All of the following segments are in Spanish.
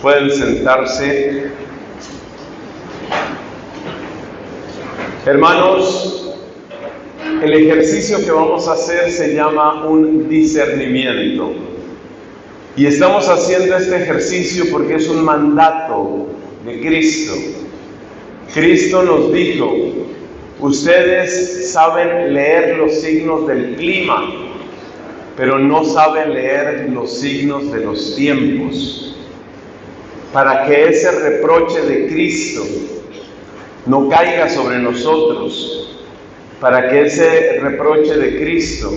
Pueden sentarse. Hermanos, el ejercicio que vamos a hacer se llama un discernimiento. Y estamos haciendo este ejercicio porque es un mandato de Cristo. Cristo nos dijo, ustedes saben leer los signos del clima, pero no saben leer los signos de los tiempos para que ese reproche de Cristo no caiga sobre nosotros, para que ese reproche de Cristo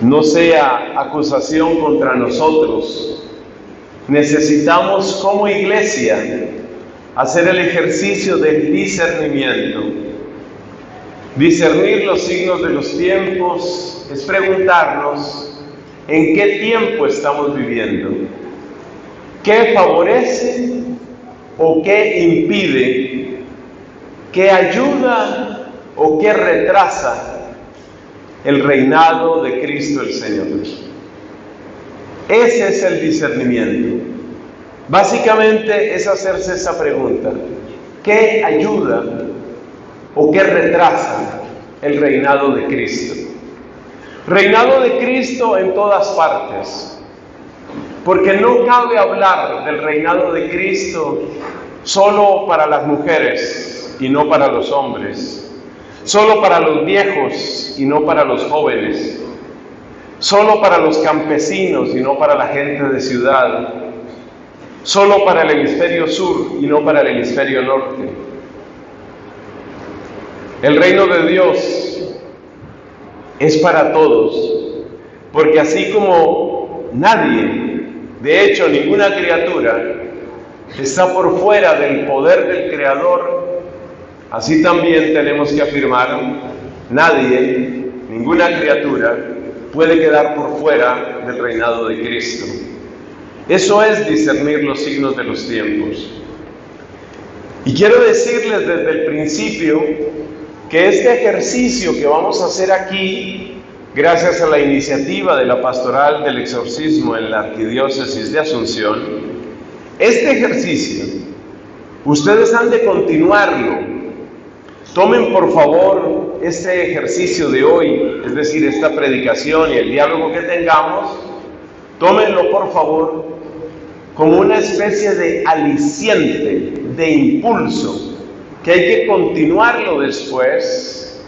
no sea acusación contra nosotros. Necesitamos como iglesia hacer el ejercicio del discernimiento. Discernir los signos de los tiempos es preguntarnos en qué tiempo estamos viviendo. ¿Qué favorece o qué impide? ¿Qué ayuda o qué retrasa el reinado de Cristo el Señor? Ese es el discernimiento. Básicamente es hacerse esa pregunta. ¿Qué ayuda o qué retrasa el reinado de Cristo? Reinado de Cristo en todas partes porque no cabe hablar del reinado de Cristo solo para las mujeres y no para los hombres, solo para los viejos y no para los jóvenes, solo para los campesinos y no para la gente de ciudad, solo para el hemisferio sur y no para el hemisferio norte. El reino de Dios es para todos, porque así como nadie de hecho, ninguna criatura está por fuera del poder del Creador. Así también tenemos que afirmar, nadie, ninguna criatura, puede quedar por fuera del reinado de Cristo. Eso es discernir los signos de los tiempos. Y quiero decirles desde el principio que este ejercicio que vamos a hacer aquí Gracias a la iniciativa de la pastoral del exorcismo en la arquidiócesis de Asunción, este ejercicio ustedes han de continuarlo. Tomen por favor este ejercicio de hoy, es decir, esta predicación y el diálogo que tengamos, tómenlo por favor como una especie de aliciente, de impulso, que hay que continuarlo después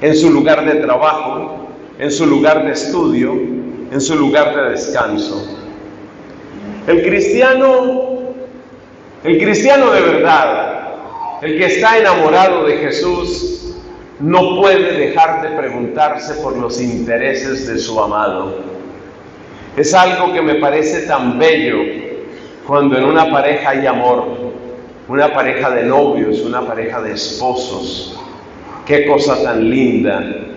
en su lugar de trabajo, en su lugar de estudio, en su lugar de descanso. El cristiano, el cristiano de verdad, el que está enamorado de Jesús, no puede dejar de preguntarse por los intereses de su amado. Es algo que me parece tan bello cuando en una pareja hay amor, una pareja de novios, una pareja de esposos. Qué cosa tan linda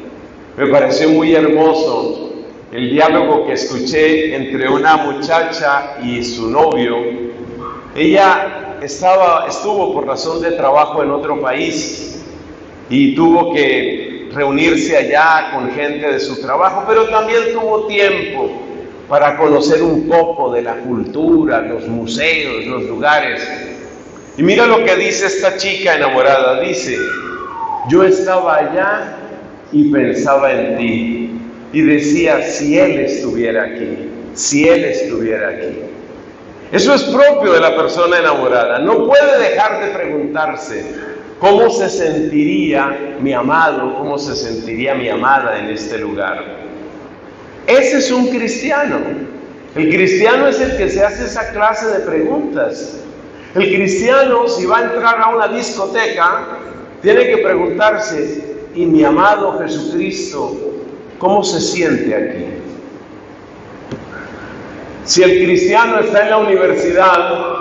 me pareció muy hermoso el diálogo que escuché entre una muchacha y su novio. Ella estaba, estuvo por razón de trabajo en otro país y tuvo que reunirse allá con gente de su trabajo, pero también tuvo tiempo para conocer un poco de la cultura, los museos, los lugares. Y mira lo que dice esta chica enamorada, dice, yo estaba allá y pensaba en ti y decía, si Él estuviera aquí, si Él estuviera aquí. Eso es propio de la persona enamorada. No puede dejar de preguntarse, ¿cómo se sentiría mi amado, cómo se sentiría mi amada en este lugar? Ese es un cristiano. El cristiano es el que se hace esa clase de preguntas. El cristiano, si va a entrar a una discoteca, tiene que preguntarse, y mi amado Jesucristo, ¿cómo se siente aquí? Si el cristiano está en la universidad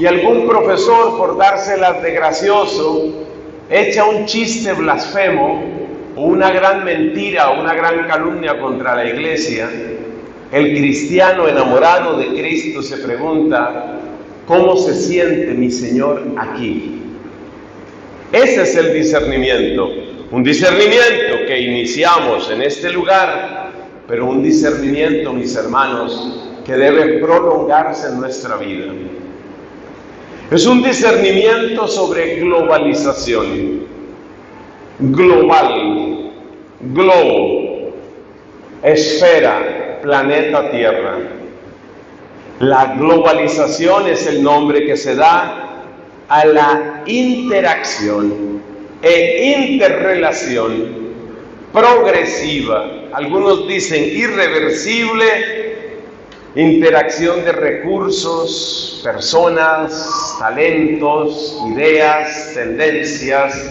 y algún profesor, por dárselas de gracioso, echa un chiste blasfemo o una gran mentira o una gran calumnia contra la iglesia, el cristiano enamorado de Cristo se pregunta, ¿cómo se siente mi Señor aquí? Ese es el discernimiento. Un discernimiento que iniciamos en este lugar, pero un discernimiento, mis hermanos, que debe prolongarse en nuestra vida. Es un discernimiento sobre globalización. Global, globo, esfera, planeta Tierra. La globalización es el nombre que se da a la interacción e interrelación progresiva, algunos dicen irreversible, interacción de recursos, personas, talentos, ideas, tendencias,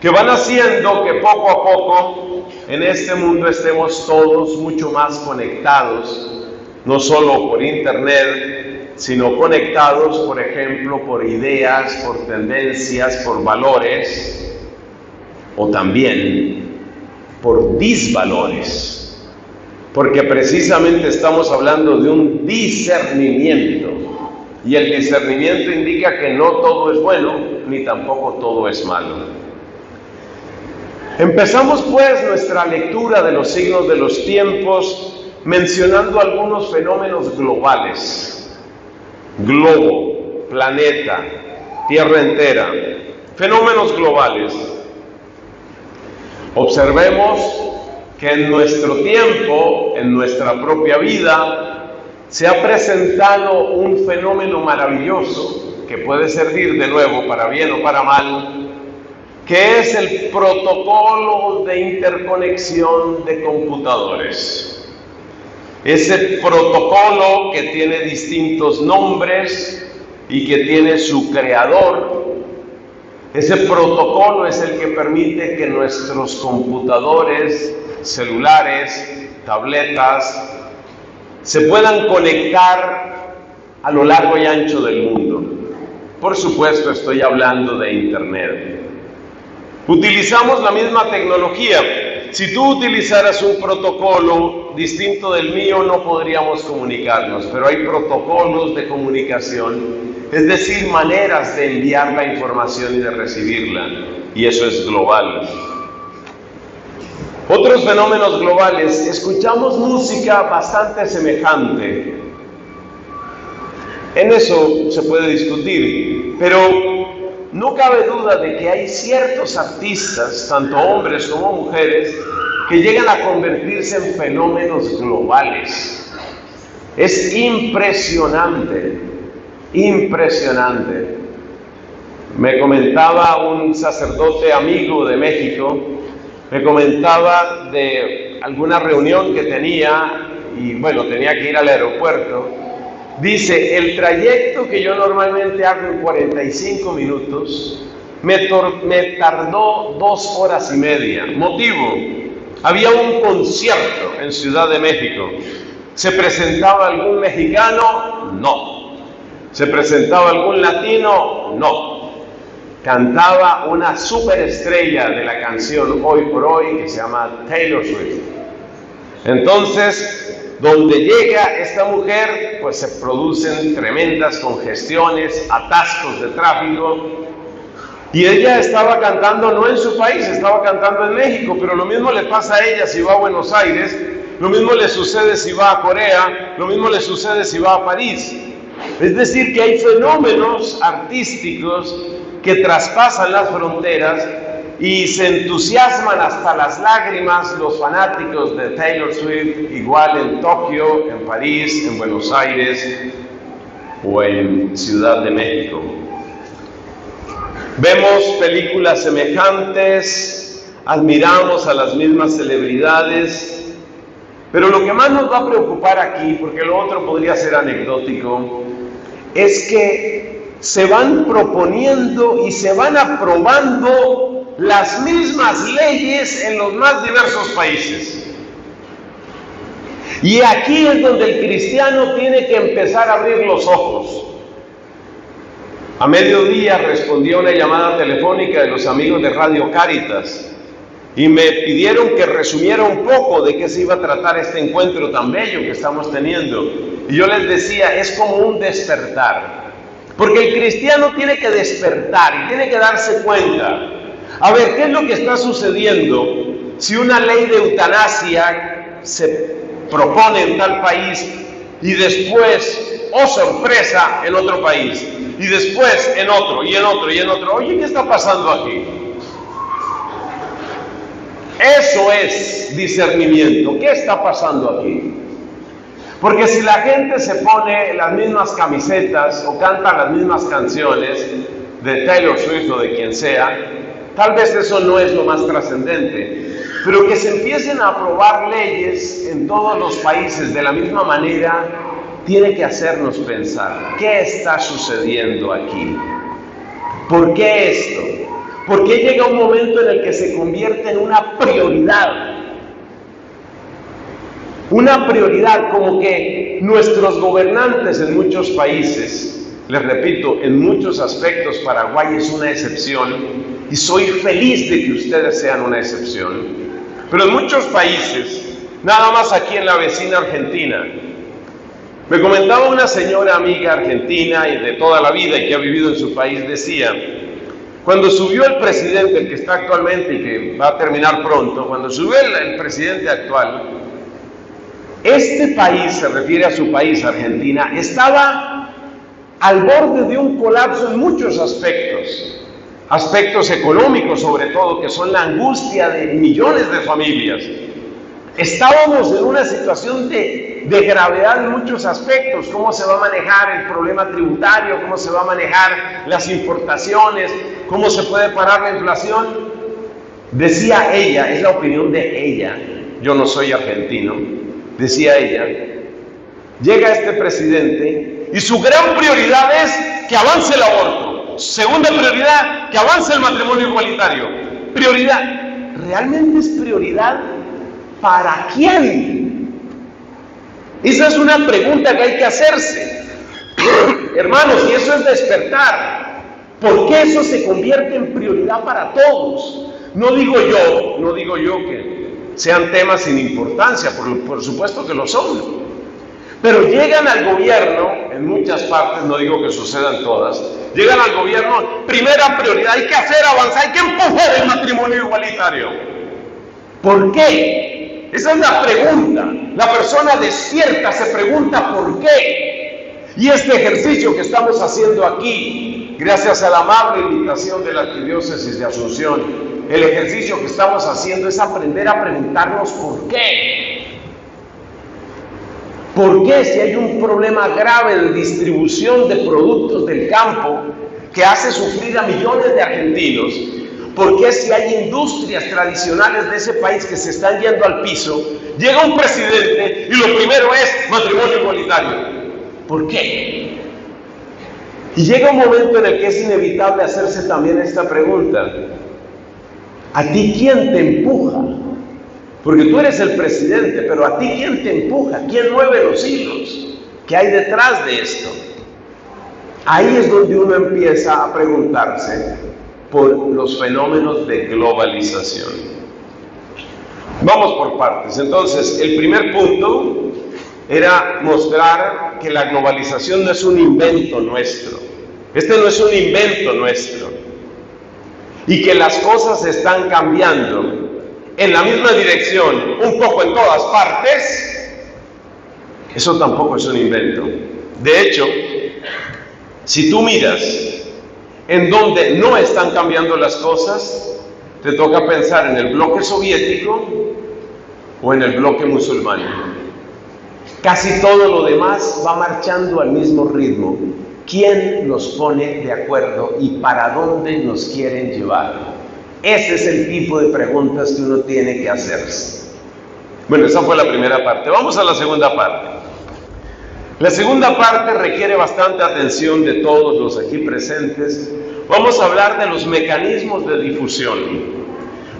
que van haciendo que poco a poco en este mundo estemos todos mucho más conectados, no solo por internet, sino conectados, por ejemplo, por ideas, por tendencias, por valores, o también por disvalores porque precisamente estamos hablando de un discernimiento. Y el discernimiento indica que no todo es bueno, ni tampoco todo es malo. Empezamos pues nuestra lectura de los signos de los tiempos mencionando algunos fenómenos globales. Globo, planeta, tierra entera, fenómenos globales. Observemos que en nuestro tiempo, en nuestra propia vida, se ha presentado un fenómeno maravilloso que puede servir de nuevo para bien o para mal, que es el protocolo de interconexión de computadores. Ese protocolo que tiene distintos nombres y que tiene su creador, ese protocolo es el que permite que nuestros computadores, celulares, tabletas, se puedan conectar a lo largo y ancho del mundo. Por supuesto, estoy hablando de Internet. Utilizamos la misma tecnología. Si tú utilizaras un protocolo distinto del mío, no podríamos comunicarnos, pero hay protocolos de comunicación es decir, maneras de enviar la información y de recibirla, y eso es global. Otros fenómenos globales, escuchamos música bastante semejante. En eso se puede discutir, pero no cabe duda de que hay ciertos artistas, tanto hombres como mujeres, que llegan a convertirse en fenómenos globales. Es impresionante impresionante. Me comentaba un sacerdote amigo de México, me comentaba de alguna reunión que tenía y bueno, tenía que ir al aeropuerto. Dice, el trayecto que yo normalmente hago en 45 minutos, me, me tardó dos horas y media. Motivo, había un concierto en Ciudad de México. ¿Se presentaba algún mexicano? No. ¿Se presentaba algún latino? No. Cantaba una superestrella de la canción Hoy por Hoy que se llama Taylor Swift. Entonces, donde llega esta mujer, pues se producen tremendas congestiones, atascos de tráfico. Y ella estaba cantando no en su país, estaba cantando en México, pero lo mismo le pasa a ella si va a Buenos Aires, lo mismo le sucede si va a Corea, lo mismo le sucede si va a París. Es decir, que hay fenómenos artísticos que traspasan las fronteras y se entusiasman hasta las lágrimas los fanáticos de Taylor Swift, igual en Tokio, en París, en Buenos Aires o en Ciudad de México. Vemos películas semejantes, admiramos a las mismas celebridades, pero lo que más nos va a preocupar aquí, porque lo otro podría ser anecdótico, es que se van proponiendo y se van aprobando las mismas leyes en los más diversos países. Y aquí es donde el cristiano tiene que empezar a abrir los ojos. A mediodía respondió una llamada telefónica de los amigos de Radio Cáritas y me pidieron que resumiera un poco de qué se iba a tratar este encuentro tan bello que estamos teniendo. Y yo les decía, es como un despertar. Porque el cristiano tiene que despertar y tiene que darse cuenta. A ver, ¿qué es lo que está sucediendo si una ley de eutanasia se propone en tal país y después, oh sorpresa, en otro país? Y después en otro, y en otro, y en otro. Oye, ¿qué está pasando aquí? Eso es discernimiento. ¿Qué está pasando aquí? Porque si la gente se pone las mismas camisetas o canta las mismas canciones de Taylor Swift o de quien sea, tal vez eso no es lo más trascendente. Pero que se empiecen a aprobar leyes en todos los países de la misma manera, tiene que hacernos pensar, ¿qué está sucediendo aquí? ¿Por qué esto? ¿Por qué llega un momento en el que se convierte en una prioridad? Una prioridad como que nuestros gobernantes en muchos países, les repito, en muchos aspectos Paraguay es una excepción y soy feliz de que ustedes sean una excepción, pero en muchos países, nada más aquí en la vecina Argentina, me comentaba una señora amiga argentina y de toda la vida y que ha vivido en su país, decía, cuando subió el presidente, el que está actualmente y que va a terminar pronto, cuando subió el, presidente actual, este país, se refiere a su país, Argentina, estaba al borde de un colapso en muchos aspectos, aspectos económicos sobre todo, que son la angustia de millones de familias. Estábamos en una situación de, de, gravedad en muchos aspectos, cómo se va a manejar el problema tributario, cómo se va a manejar las importaciones, cómo se puede parar la inflación. Decía ella, es la opinión de ella, yo no soy argentino, decía ella, llega este presidente y su gran prioridad es que avance el aborto. Segunda prioridad, que avance el matrimonio igualitario. Prioridad, ¿realmente es prioridad para quién? Esa es una pregunta que hay que hacerse. Hermanos, y eso es despertar. ¿Por qué eso se convierte en prioridad para todos? No digo yo, no digo yo que sean temas sin importancia, por, supuesto que lo son. Pero llegan al gobierno, en muchas partes, no digo que sucedan todas, llegan al gobierno, primera prioridad, hay que hacer avanzar, hay que empujar el matrimonio igualitario. ¿Por qué? Esa es la pregunta. La persona despierta se pregunta por qué. Y este ejercicio que estamos haciendo aquí, gracias a la amable invitación de la Arquidiócesis de Asunción, el ejercicio que estamos haciendo es aprender a preguntarnos por qué. ¿Por qué si hay un problema grave de distribución de productos del campo que hace sufrir a millones de argentinos? ¿Por qué si hay industrias tradicionales de ese país que se están yendo al piso, llega un presidente y lo primero es matrimonio igualitario? ¿Por qué? Y llega un momento en el que es inevitable hacerse también esta pregunta. ¿A ti quién te empuja? Porque tú eres el presidente, pero ¿a ti quién te empuja? ¿Quién mueve los hilos? ¿Qué hay detrás de esto? Ahí es donde uno empieza a preguntarse por los fenómenos de globalización. Vamos por partes. Entonces, el primer punto era mostrar que la globalización no es un invento nuestro. Este no es un invento nuestro y que las cosas están cambiando en la misma dirección, un poco en todas partes, eso tampoco es un invento. De hecho, si tú miras en donde no están cambiando las cosas, te toca pensar en el bloque soviético o en el bloque musulmán. Casi todo lo demás va marchando al mismo ritmo. ¿Quién nos pone de acuerdo y para dónde nos quieren llevar? Ese es el tipo de preguntas que uno tiene que hacerse. Bueno, esa fue la primera parte. Vamos a la segunda parte. La segunda parte requiere bastante atención de todos los aquí presentes. Vamos a hablar de los mecanismos de difusión.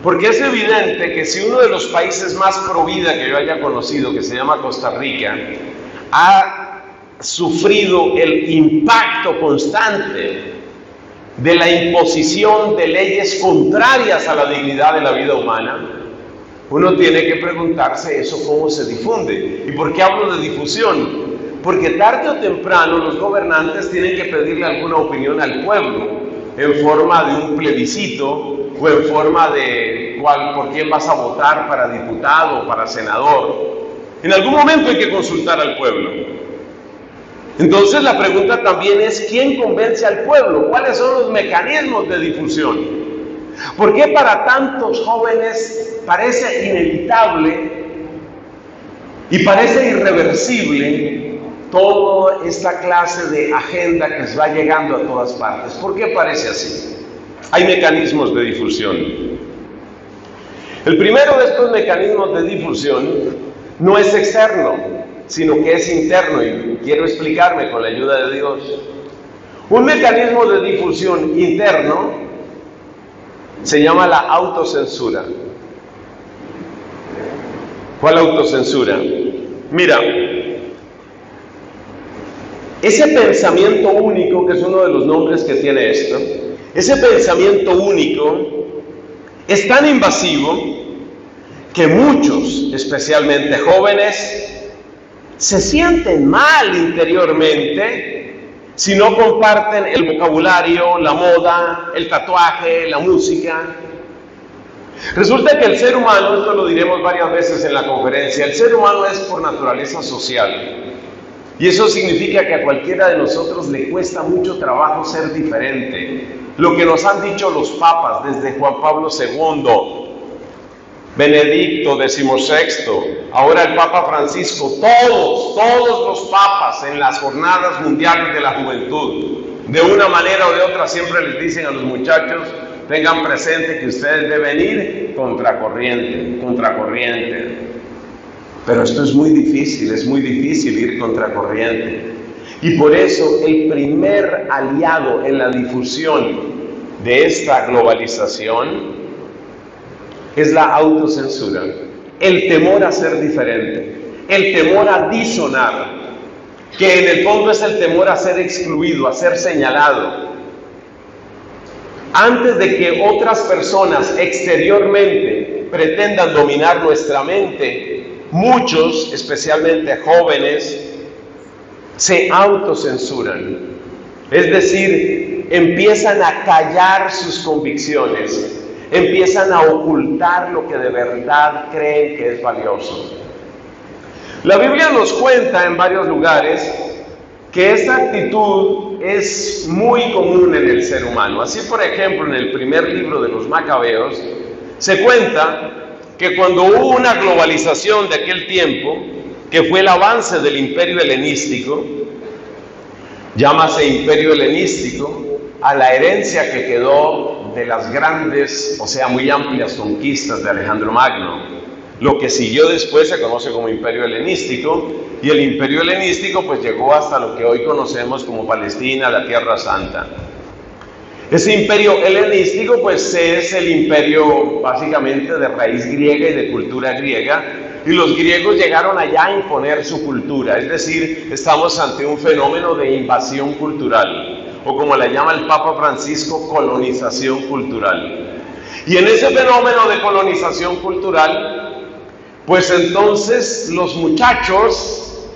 Porque es evidente que si uno de los países más pro que yo haya conocido, que se llama Costa Rica, ha sufrido el impacto constante de la imposición de leyes contrarias a la dignidad de la vida humana, uno tiene que preguntarse eso cómo se difunde. ¿Y por qué hablo de difusión? Porque tarde o temprano los gobernantes tienen que pedirle alguna opinión al pueblo en forma de un plebiscito o en forma de cuál, por quién vas a votar para diputado o para senador. En algún momento hay que consultar al pueblo. Entonces la pregunta también es, ¿quién convence al pueblo? ¿Cuáles son los mecanismos de difusión? ¿Por qué para tantos jóvenes parece inevitable y parece irreversible toda esta clase de agenda que se va llegando a todas partes? ¿Por qué parece así? Hay mecanismos de difusión. El primero de estos mecanismos de difusión no es externo, sino que es interno y quiero explicarme con la ayuda de Dios. Un mecanismo de difusión interno se llama la autocensura. ¿Cuál autocensura? Mira, ese pensamiento único, que es uno de los nombres que tiene esto, ese pensamiento único es tan invasivo que muchos, especialmente jóvenes, se sienten mal interiormente si no comparten el vocabulario, la moda, el tatuaje, la música. Resulta que el ser humano, esto lo diremos varias veces en la conferencia, el ser humano es por naturaleza social. Y eso significa que a cualquiera de nosotros le cuesta mucho trabajo ser diferente. Lo que nos han dicho los papas desde Juan Pablo II, Benedicto XVI, ahora el Papa Francisco, todos, todos los papas en las jornadas mundiales de la juventud, de una manera o de otra siempre les dicen a los muchachos, tengan presente que ustedes deben ir contracorriente, contracorriente. Pero esto es muy difícil, es muy difícil ir contracorriente. Y por eso el primer aliado en la difusión de esta globalización es la autocensura, el temor a ser diferente, el temor a disonar, que en el fondo es el temor a ser excluido, a ser señalado. Antes de que otras personas exteriormente pretendan dominar nuestra mente, muchos, especialmente jóvenes, se autocensuran. Es decir, empiezan a callar sus convicciones, empiezan a ocultar lo que de verdad creen que es valioso. La Biblia nos cuenta en varios lugares que esta actitud es muy común en el ser humano. Así, por ejemplo, en el primer libro de los Macabeos, se cuenta que cuando hubo una globalización de aquel tiempo, que fue el avance del imperio helenístico, llámase imperio helenístico, a la herencia que quedó de las grandes, o sea, muy amplias conquistas de Alejandro Magno. Lo que siguió después se conoce como imperio helenístico y el imperio helenístico pues llegó hasta lo que hoy conocemos como Palestina, la Tierra Santa. Ese imperio helenístico pues es el imperio básicamente de raíz griega y de cultura griega y los griegos llegaron allá a imponer su cultura, es decir, estamos ante un fenómeno de invasión cultural o como le llama el Papa Francisco, colonización cultural. Y en ese fenómeno de colonización cultural, pues entonces los muchachos,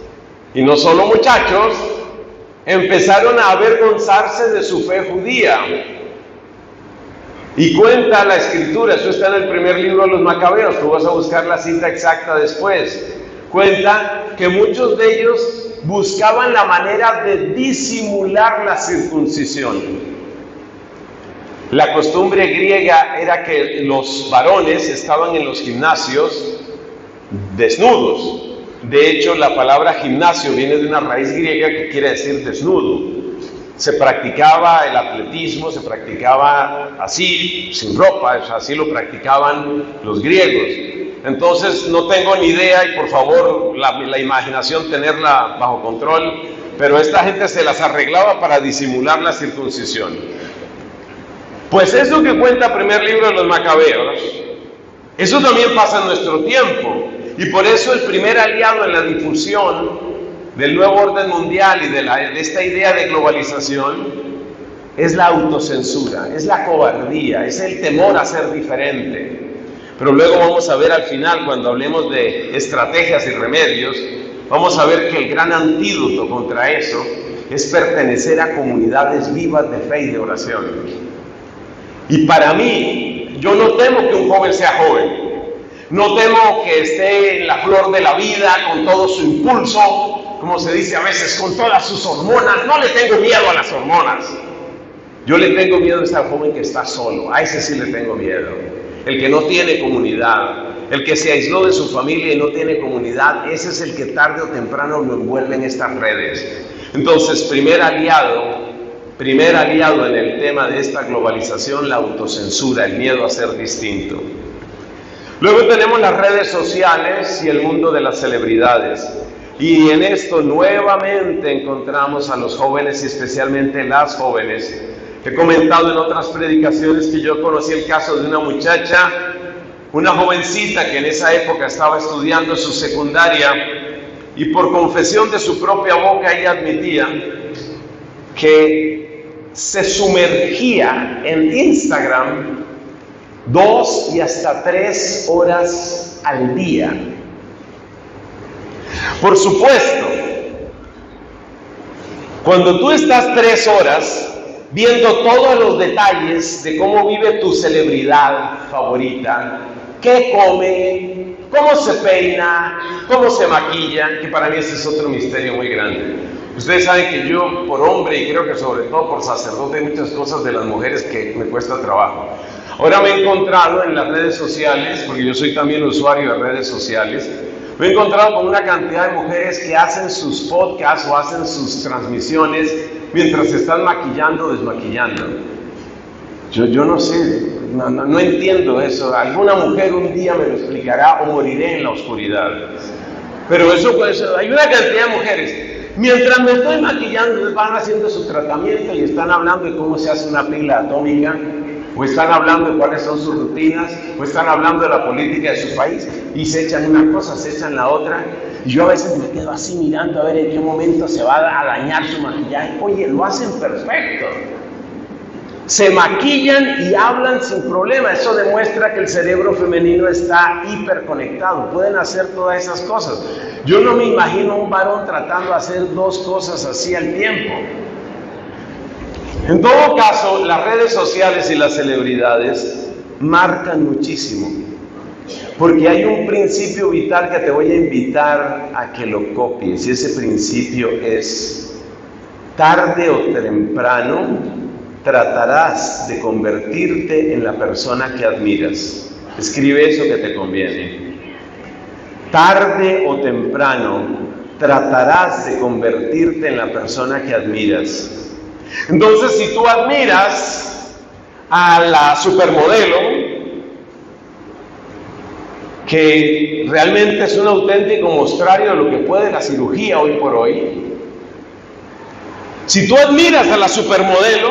y no solo muchachos, empezaron a avergonzarse de su fe judía. Y cuenta la escritura, eso está en el primer libro de los Macabeos, tú vas a buscar la cita exacta después. Cuenta que muchos de ellos buscaban la manera de disimular la circuncisión. La costumbre griega era que los varones estaban en los gimnasios desnudos. De hecho, la palabra gimnasio viene de una raíz griega que quiere decir desnudo. Se practicaba el atletismo, se practicaba así, sin ropa, así lo practicaban los griegos. Entonces no tengo ni idea y por favor la, imaginación tenerla bajo control, pero esta gente se las arreglaba para disimular la circuncisión. Pues eso que cuenta el primer libro de los Macabeos Eso también pasa en nuestro tiempo. Y por eso el primer aliado en la difusión del nuevo orden mundial y de, de esta idea de globalización es la autocensura, es la cobardía, es el temor a ser diferente. Pero luego vamos a ver al final, cuando hablemos de estrategias y remedios, vamos a ver que el gran antídoto contra eso es pertenecer a comunidades vivas de fe y de oración. Y para mí, yo no temo que un joven sea joven, no temo que esté en la flor de la vida con todo su impulso, como se dice a veces, con todas sus hormonas, no le tengo miedo a las hormonas. Yo le tengo miedo a esta joven que está solo, a ese sí le tengo miedo. El que no tiene comunidad, el que se aisló de su familia y no tiene comunidad, ese es el que tarde o temprano lo envuelve en estas redes. Entonces, primer aliado, primer aliado en el tema de esta globalización, la autocensura, el miedo a ser distinto. Luego tenemos las redes sociales y el mundo de las celebridades. Y en esto nuevamente encontramos a los jóvenes y especialmente las jóvenes. He comentado en otras predicaciones que yo conocí el caso de una muchacha, una jovencita que en esa época estaba estudiando su secundaria y por confesión de su propia boca ella admitía que se sumergía en Instagram dos y hasta tres horas al día. Por supuesto, cuando tú estás tres horas viendo todos los detalles de cómo vive tu celebridad favorita, qué come, cómo se peina, cómo se maquilla, que para mí ese es otro misterio muy grande. Ustedes saben que yo, por hombre y creo que sobre todo por sacerdote, hay muchas cosas de las mujeres que me cuesta trabajo. Ahora me he encontrado en las redes sociales, porque yo soy también usuario de redes sociales, he encontrado con una cantidad de mujeres que hacen sus podcasts o hacen sus transmisiones mientras se están maquillando o desmaquillando. Yo, no sé, no, entiendo eso. Alguna mujer un día me lo explicará o moriré en la oscuridad. Pero eso, hay una cantidad de mujeres. Mientras me estoy maquillando, van haciendo su tratamiento y están hablando de cómo se hace una pila atómica o están hablando de cuáles son sus rutinas, o están hablando de la política de su país, y se echan una cosa, se echan la otra, y yo a veces me quedo así mirando a ver en qué momento se va a dañar su maquillaje. Oye, lo hacen perfecto. Se maquillan y hablan sin problema. Eso demuestra que el cerebro femenino está hiperconectado. Pueden hacer todas esas cosas. Yo no me imagino un varón tratando de hacer dos cosas así al tiempo. En todo caso, las redes sociales y las celebridades marcan muchísimo, porque hay un principio vital que te voy a invitar a que lo copies, y ese principio es, tarde o temprano tratarás de convertirte en la persona que admiras. Escribe eso que te conviene. Tarde o temprano tratarás de convertirte en la persona que admiras. Entonces, si tú admiras a la supermodelo, que realmente es un auténtico mostrario de lo que puede la cirugía hoy por hoy, si tú admiras a la supermodelo,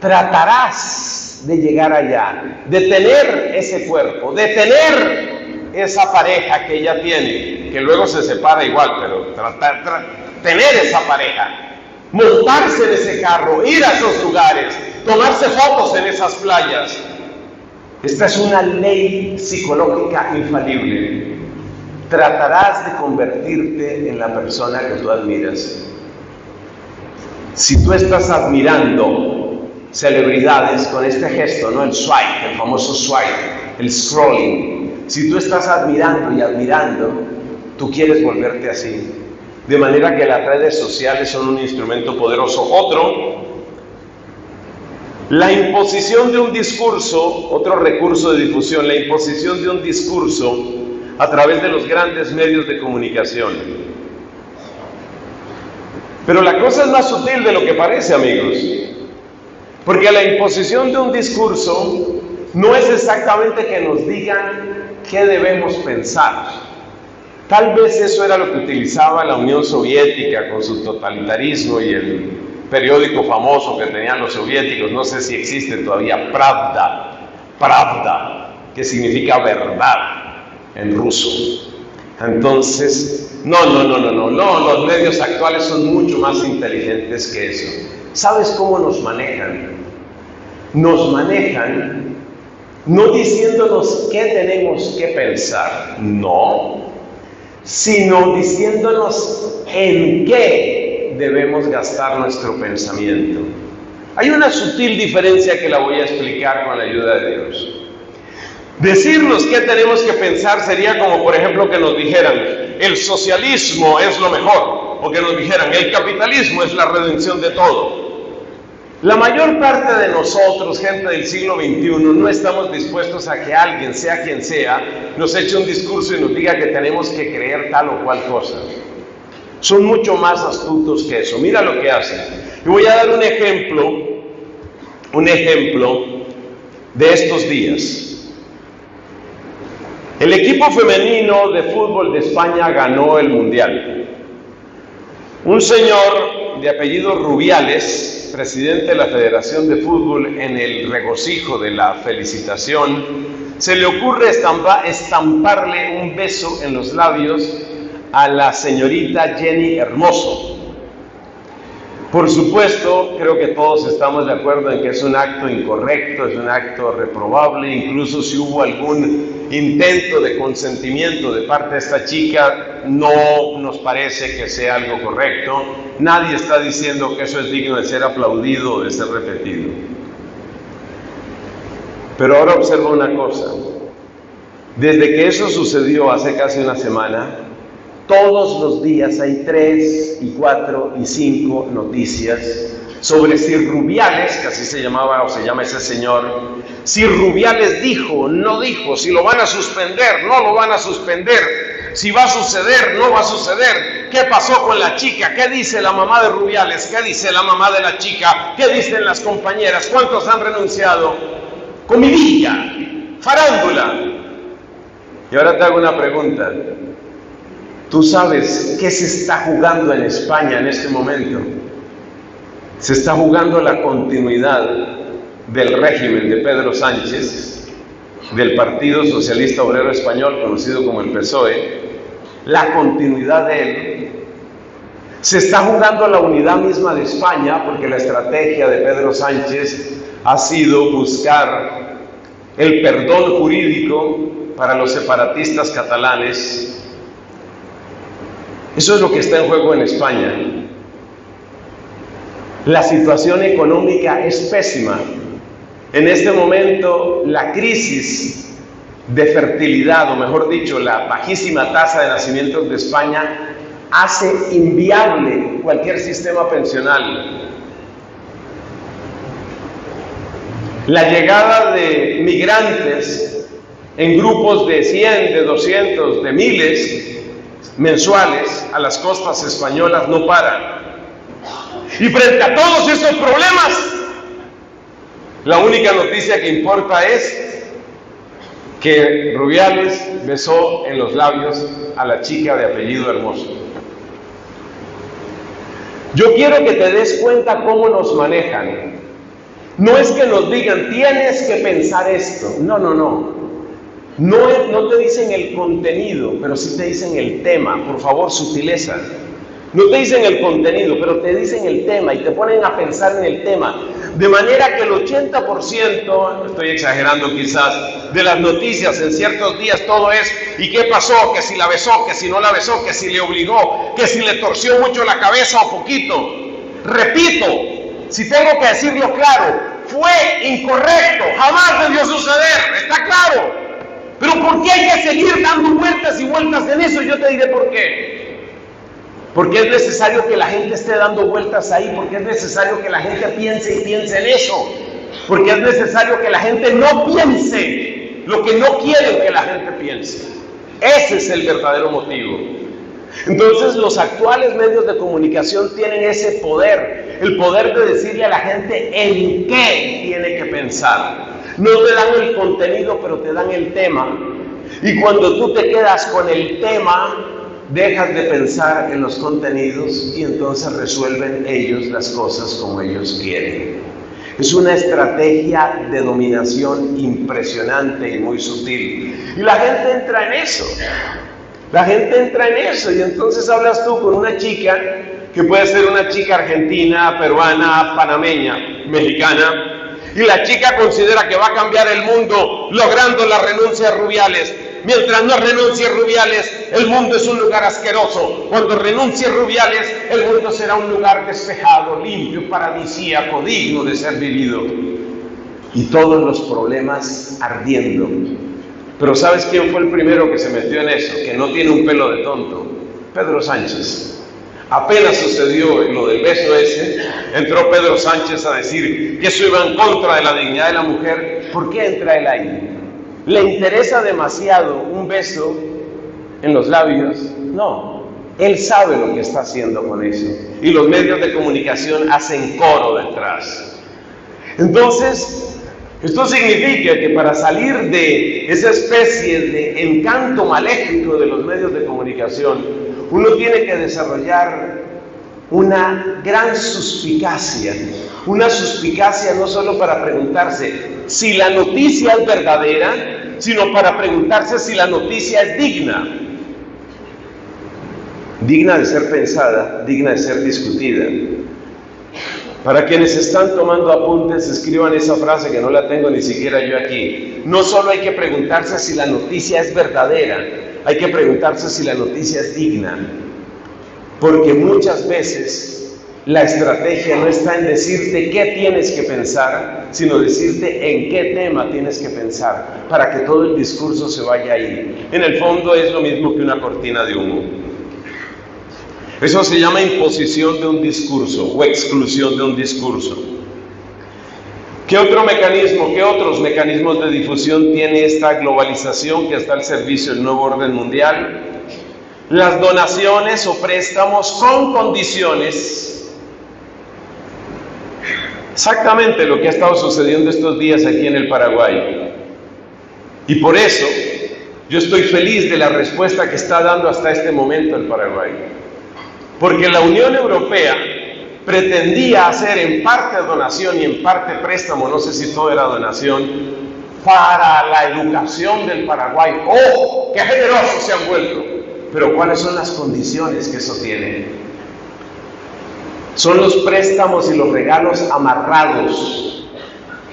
tratarás de llegar allá, de tener ese cuerpo, de tener esa pareja que ella tiene, que luego se separa igual, pero tratar, tener esa pareja montarse en ese carro, ir a esos lugares, tomarse fotos en esas playas. Esta es una ley psicológica infalible. Tratarás de convertirte en la persona que tú admiras. Si tú estás admirando celebridades con este gesto, ¿no? El swipe, el famoso swipe, el scrolling. Si tú estás admirando y admirando, tú quieres volverte así. De manera que las redes sociales son un instrumento poderoso. Otro, la imposición de un discurso, otro recurso de difusión, la imposición de un discurso a través de los grandes medios de comunicación. Pero la cosa es más sutil de lo que parece, amigos. Porque la imposición de un discurso no es exactamente que nos digan qué debemos pensar. Tal vez eso era lo que utilizaba la Unión Soviética con su totalitarismo y el periódico famoso que tenían los soviéticos, no sé si existe todavía, Pravda, Pravda, que significa verdad en ruso. Entonces, no, no, no, no, no, no, los medios actuales son mucho más inteligentes que eso. ¿Sabes cómo nos manejan? Nos manejan no diciéndonos qué tenemos que pensar, no, sino diciéndonos en qué debemos gastar nuestro pensamiento. Hay una sutil diferencia que la voy a explicar con la ayuda de Dios. Decirnos qué tenemos que pensar sería como, por ejemplo, que nos dijeran, el socialismo es lo mejor, o que nos dijeran, el capitalismo es la redención de todo. La mayor parte de nosotros, gente del siglo XXI, no estamos dispuestos a que alguien, sea quien sea, nos eche un discurso y nos diga que tenemos que creer tal o cual cosa. Son mucho más astutos que eso. Mira lo que hacen. Y voy a dar un ejemplo, un ejemplo de estos días. El equipo femenino de fútbol de España ganó el Mundial. Un señor de apellido Rubiales presidente de la Federación de Fútbol, en el regocijo de la felicitación, se le ocurre estamparle un beso en los labios a la señorita Jenny Hermoso. Por supuesto, creo que todos estamos de acuerdo en que es un acto incorrecto, es un acto reprobable, incluso si hubo algún intento de consentimiento de parte de esta chica, no nos parece que sea algo correcto. Nadie está diciendo que eso es digno de ser aplaudido o de ser repetido. Pero ahora observa una cosa. Desde que eso sucedió hace casi una semana, todos los días hay tres y cuatro y cinco noticias sobre si Rubiales, que así se llamaba o se llama ese señor, si Rubiales dijo, no dijo, si lo van a suspender, no lo van a suspender, si va a suceder, no va a suceder, qué pasó con la chica, qué dice la mamá de Rubiales, qué dice la mamá de la chica, qué dicen las compañeras, cuántos han renunciado, comidilla, farándula. Y ahora te hago una pregunta. ¿Tú sabes qué se está jugando en España en este momento? Se está jugando la continuidad del régimen de Pedro Sánchez, del Partido Socialista Obrero Español, conocido como el PSOE, la continuidad de él. Se está jugando la unidad misma de España, porque la estrategia de Pedro Sánchez ha sido buscar el perdón jurídico para los separatistas catalanes eso es lo que está en juego en España. La situación económica es pésima. En este momento, la crisis de fertilidad, o mejor dicho, la bajísima tasa de nacimientos de España, hace inviable cualquier sistema pensional. La llegada de migrantes en grupos de 100, de 200, de miles, mensuales a las costas españolas no paran. Y frente a todos esos problemas, la única noticia que importa es que Rubiales besó en los labios a la chica de apellido hermoso. Yo quiero que te des cuenta cómo nos manejan. No es que nos digan, tienes que pensar esto. No, no, no. No, te dicen el contenido, pero sí te dicen el tema. Por favor, sutileza. No te dicen el contenido, pero te dicen el tema y te ponen a pensar en el tema. De manera que el 80%, estoy exagerando quizás, de las noticias en ciertos días todo es, ¿y qué pasó? Que si la besó, que si no la besó, que si le obligó, que si le torció mucho la cabeza o poquito. Repito, si tengo que decirlo claro, fue incorrecto, jamás debió suceder, está claro. Pero ¿por qué hay que seguir dando vueltas y vueltas en eso? Yo te diré por qué. Porque es necesario que la gente esté dando vueltas ahí, porque es necesario que la gente piense y piense en eso, porque es necesario que la gente no piense lo que no quieren que la gente piense. Ese es el verdadero motivo. Entonces los actuales medios de comunicación tienen ese poder, el poder de decirle a la gente en qué tiene que pensar. No te dan el contenido, pero te dan el tema. Y cuando tú te quedas con el tema, dejas de pensar en los contenidos y entonces resuelven ellos las cosas como ellos quieren. Es una estrategia de dominación impresionante y muy sutil. Y la gente entra en eso. La gente entra en eso y entonces hablas tú con una chica que puede ser una chica argentina, peruana, panameña, mexicana, y la chica considera que va a cambiar el mundo logrando la renuncia Rubiales. Mientras no renuncie Rubiales, el mundo es un lugar asqueroso. Cuando renuncie Rubiales, el mundo será un lugar despejado, limpio, paradisíaco, digno de ser vivido. Y todos los problemas ardiendo. Pero ¿sabes quién fue el primero que se metió en eso? Que no tiene un pelo de tonto. Pedro Sánchez. Apenas sucedió lo del beso ese, entró Pedro Sánchez a decir que eso iba en contra de la dignidad de la mujer. ¿Por qué entra él ahí? ¿Le interesa demasiado un beso en los labios? No, él sabe lo que está haciendo con eso. Y los medios de comunicación hacen coro detrás. Entonces, esto significa que para salir de esa especie de encanto maléfico de los medios de comunicación, uno tiene que desarrollar una gran suspicacia, una suspicacia no solo para preguntarse si la noticia es verdadera, sino para preguntarse si la noticia es digna, digna de ser pensada, digna de ser discutida. Para quienes están tomando apuntes, escriban esa frase que no la tengo ni siquiera yo aquí. No solo hay que preguntarse si la noticia es verdadera, hay que preguntarse si la noticia es digna, porque muchas veces la estrategia no está en decirte qué tienes que pensar, sino decirte en qué tema tienes que pensar, para que todo el discurso se vaya ahí. En el fondo es lo mismo que una cortina de humo. Eso se llama imposición de un discurso o exclusión de un discurso. ¿Qué otro mecanismo, qué otros mecanismos de difusión tiene esta globalización que está al servicio del nuevo orden mundial? Las donaciones o préstamos con condiciones. Exactamente lo que ha estado sucediendo estos días aquí en el Paraguay. Y por eso yo estoy feliz de la respuesta que está dando hasta este momento el Paraguay. Porque la Unión Europea pretendía hacer en parte donación y en parte préstamo, no sé si todo era donación, para la educación del Paraguay. ¡Oh, qué generosos se han vuelto! Pero ¿cuáles son las condiciones que eso tiene? Son los préstamos y los regalos amarrados.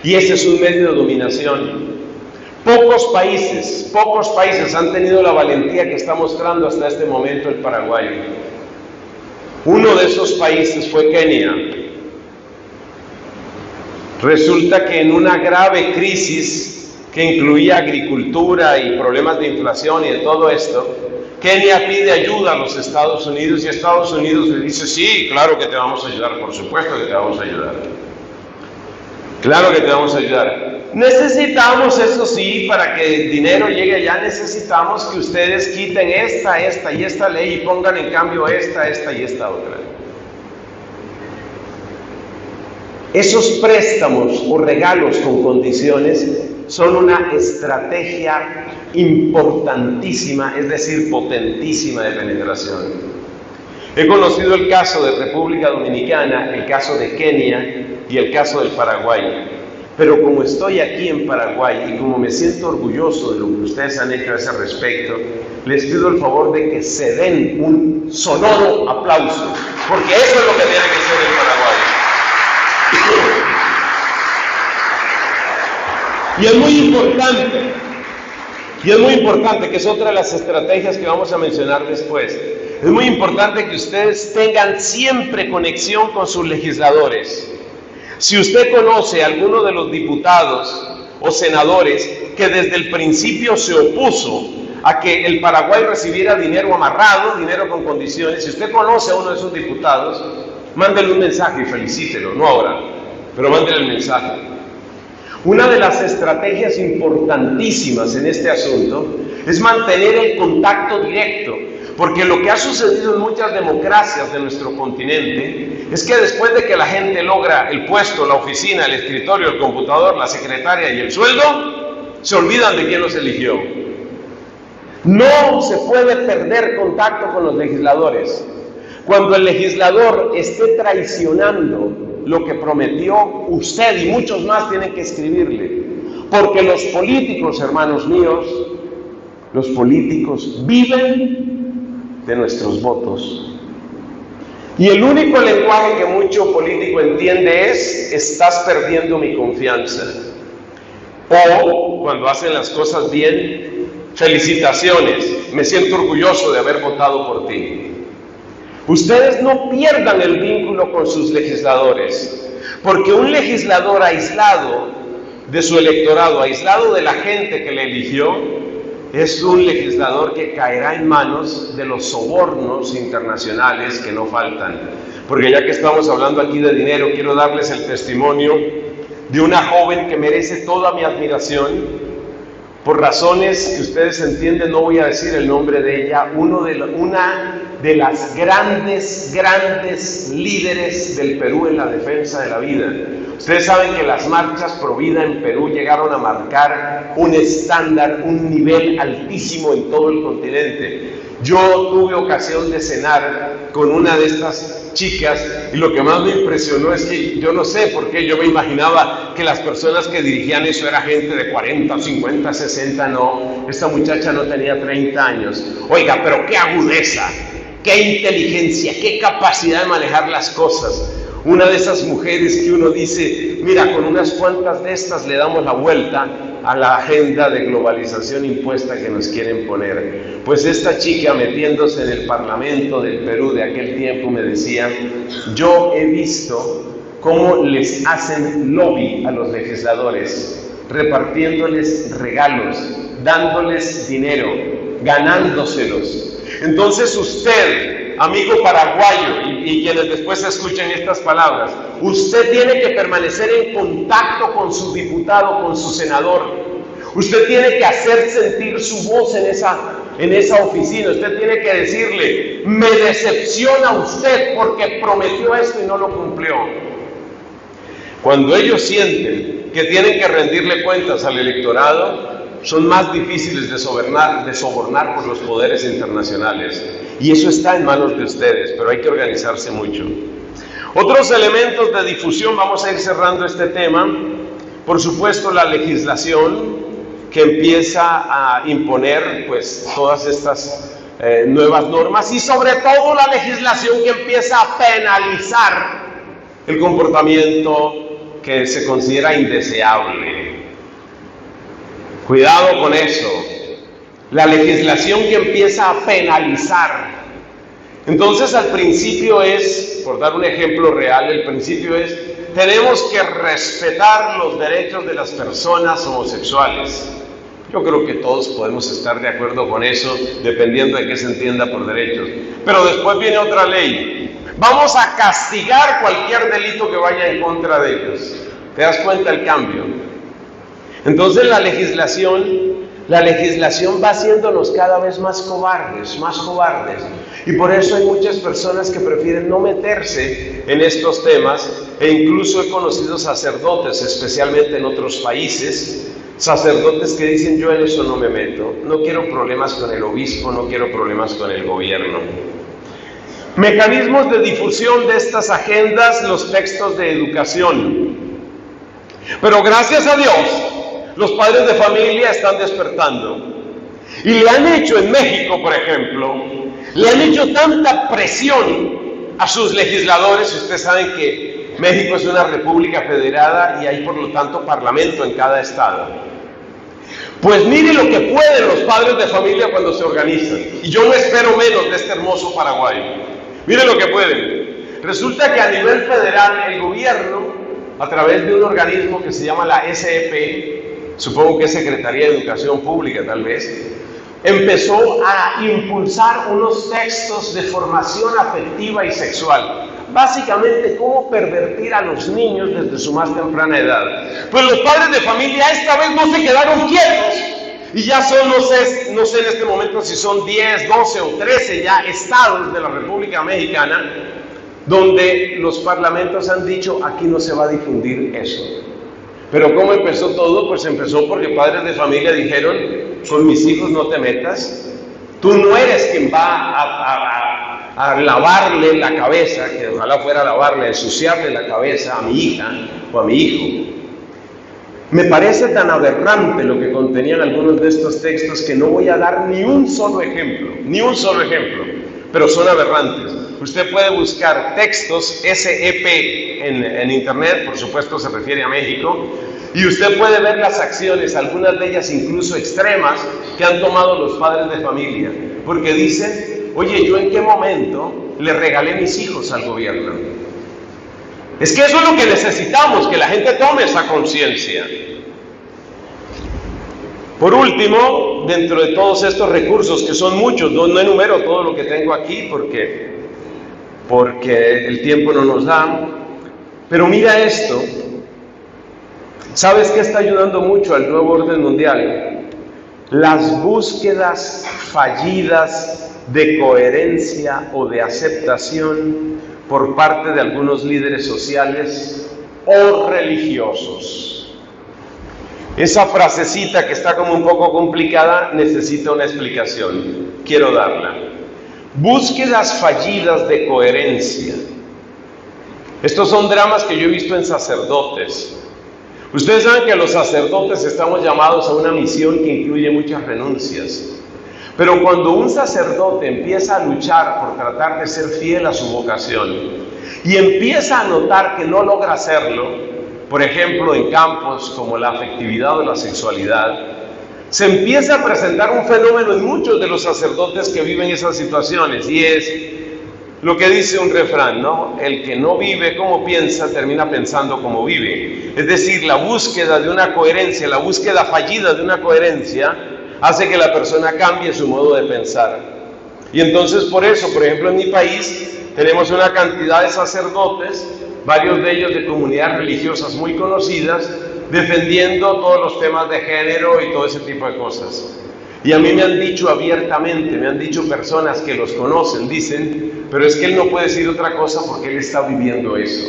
Y ese es un medio de dominación. Pocos países, pocos países han tenido la valentía que está mostrando hasta este momento el Paraguay uno de esos países fue Kenia. Resulta que en una grave crisis que incluía agricultura y problemas de inflación y de todo esto, Kenia pide ayuda a los Estados Unidos y Estados Unidos le dice, sí, claro que te vamos a ayudar, por supuesto que te vamos a ayudar. Claro que te vamos a ayudar. Necesitamos, eso sí, para que el dinero llegue allá, necesitamos que ustedes quiten esta, esta y esta ley y pongan en cambio esta, esta y esta otra. Esos préstamos o regalos con condiciones son una estrategia importantísima, es decir, potentísima de penetración. He conocido el caso de República Dominicana, el caso de Kenia y el caso del Paraguay. Pero como estoy aquí en Paraguay y como me siento orgulloso de lo que ustedes han hecho a ese respecto, les pido el favor de que se den un sonoro aplauso, porque eso es lo que tiene que ser en Paraguay. Y es muy importante, y es muy importante, que es otra de las estrategias que vamos a mencionar después, es muy importante que ustedes tengan siempre conexión con sus legisladores. Si usted conoce a alguno de los diputados o senadores que desde el principio se opuso a que el Paraguay recibiera dinero amarrado, dinero con condiciones, si usted conoce a uno de esos diputados, mándele un mensaje y felicítelo, no ahora, pero mándele el mensaje. Una de las estrategias importantísimas en este asunto es mantener el contacto directo porque lo que ha sucedido en muchas democracias de nuestro continente es que después de que la gente logra el puesto, la oficina, el escritorio, el computador, la secretaria y el sueldo, se olvidan de quién los eligió. No se puede perder contacto con los legisladores. Cuando el legislador esté traicionando lo que prometió usted y muchos más tienen que escribirle. Porque los políticos, hermanos míos, los políticos viven de nuestros votos. Y el único lenguaje que mucho político entiende es, estás perdiendo mi confianza. O cuando hacen las cosas bien, felicitaciones, me siento orgulloso de haber votado por ti. Ustedes no pierdan el vínculo con sus legisladores, porque un legislador aislado de su electorado, aislado de la gente que le eligió, es un legislador que caerá en manos de los sobornos internacionales que no faltan. Porque ya que estamos hablando aquí de dinero, quiero darles el testimonio de una joven que merece toda mi admiración. Por razones que ustedes entienden, no voy a decir el nombre de ella, uno de una de las grandes, grandes líderes del Perú en la defensa de la vida. Ustedes saben que las marchas pro vida en Perú llegaron a marcar un estándar, un nivel altísimo en todo el continente. Yo tuve ocasión de cenar con una de estas chicas y lo que más me impresionó es que yo no sé por qué yo me imaginaba que las personas que dirigían eso era gente de 40, 50, 60, no, esta muchacha no tenía 30 años. Oiga, pero qué agudeza, qué inteligencia, qué capacidad de manejar las cosas. Una de esas mujeres que uno dice, mira, con unas cuantas de estas le damos la vuelta a la agenda de globalización impuesta que nos quieren poner. Pues esta chica metiéndose en el Parlamento del Perú de aquel tiempo me decía, yo he visto cómo les hacen lobby a los legisladores, repartiéndoles regalos, dándoles dinero, ganándoselos entonces usted, amigo paraguayo, y, quienes después escuchen estas palabras, usted tiene que permanecer en contacto con su diputado, con su senador. Usted tiene que hacer sentir su voz en esa, en esa oficina. Usted tiene que decirle, me decepciona usted porque prometió esto y no lo cumplió. Cuando ellos sienten que tienen que rendirle cuentas al electorado, son más difíciles de sobornar, de sobornar por los poderes internacionales. Y eso está en manos de ustedes, pero hay que organizarse mucho. Otros elementos de difusión, vamos a ir cerrando este tema. Por supuesto, la legislación que empieza a imponer pues todas estas eh, nuevas normas y sobre todo la legislación que empieza a penalizar el comportamiento que se considera indeseable. Cuidado con eso. La legislación que empieza a penalizar. Entonces al principio es, por dar un ejemplo real, el principio es, tenemos que respetar los derechos de las personas homosexuales. Yo creo que todos podemos estar de acuerdo con eso, dependiendo de qué se entienda por derechos. Pero después viene otra ley. Vamos a castigar cualquier delito que vaya en contra de ellos. ¿Te das cuenta el cambio? Entonces la legislación, la legislación va haciéndonos cada vez más cobardes, más cobardes. Y por eso hay muchas personas que prefieren no meterse en estos temas e incluso he conocido sacerdotes, especialmente en otros países, sacerdotes que dicen yo en eso no me meto, no quiero problemas con el obispo, no quiero problemas con el gobierno. Mecanismos de difusión de estas agendas, los textos de educación. Pero gracias a Dios, los padres de familia están despertando. Y le han hecho en México, por ejemplo, le han hecho tanta presión a sus legisladores. Ustedes saben que México es una república federada y hay por lo tanto parlamento en cada estado. Pues mire lo que pueden los padres de familia cuando se organizan. Y yo no espero menos de este hermoso Paraguay. Mire lo que pueden. Resulta que a nivel federal el gobierno, a través de un organismo que se llama la SEP, supongo que Secretaría de Educación Pública tal vez, empezó a impulsar unos textos de formación afectiva y sexual. Básicamente, cómo pervertir a los niños desde su más temprana edad. Pues los padres de familia esta vez no se quedaron quietos. Y ya son, no sé, no sé en este momento si son 10, 12 o 13 ya estados de la República Mexicana donde los parlamentos han dicho aquí no se va a difundir eso. Pero ¿cómo empezó todo? Pues empezó porque padres de familia dijeron, con mis hijos no te metas, tú no eres quien va a, a lavarle la cabeza, que ojalá fuera a lavarle, a ensuciarle la cabeza a mi hija o a mi hijo. Me parece tan aberrante lo que contenían algunos de estos textos que no voy a dar ni un solo ejemplo, ni un solo ejemplo, pero son aberrantes. Usted puede buscar textos SEP en, en internet, por supuesto se refiere a México, y usted puede ver las acciones, algunas de ellas incluso extremas, que han tomado los padres de familia, porque dicen, oye, yo en qué momento le regalé mis hijos al gobierno. Es que eso es lo que necesitamos, que la gente tome esa conciencia. Por último, dentro de todos estos recursos, que son muchos, no, enumero todo lo que tengo aquí porque, porque el tiempo no nos da, pero mira esto, ¿sabes qué está ayudando mucho al nuevo orden mundial? Las búsquedas fallidas de coherencia o de aceptación por parte de algunos líderes sociales o religiosos. Esa frasecita que está como un poco complicada necesita una explicación. Quiero darla. Búsquedas fallidas de coherencia. Estos son dramas que yo he visto en sacerdotes. Ustedes saben que los sacerdotes estamos llamados a una misión que incluye muchas renuncias. Pero cuando un sacerdote empieza a luchar por tratar de ser fiel a su vocación y empieza a notar que no logra hacerlo, por ejemplo, en campos como la afectividad o la sexualidad, se empieza a presentar un fenómeno en muchos de los sacerdotes que viven esas situaciones y es lo que dice un refrán, ¿no? El que no vive como piensa termina pensando como vive. Es decir, la búsqueda de una coherencia, la búsqueda fallida de una coherencia hace que la persona cambie su modo de pensar. Y entonces por eso, por ejemplo, en mi país tenemos una cantidad de sacerdotes varios de ellos de comunidades religiosas muy conocidas, defendiendo todos los temas de género y todo ese tipo de cosas. Y a mí me han dicho abiertamente, me han dicho personas que los conocen, dicen, pero es que él no puede decir otra cosa porque él está viviendo eso.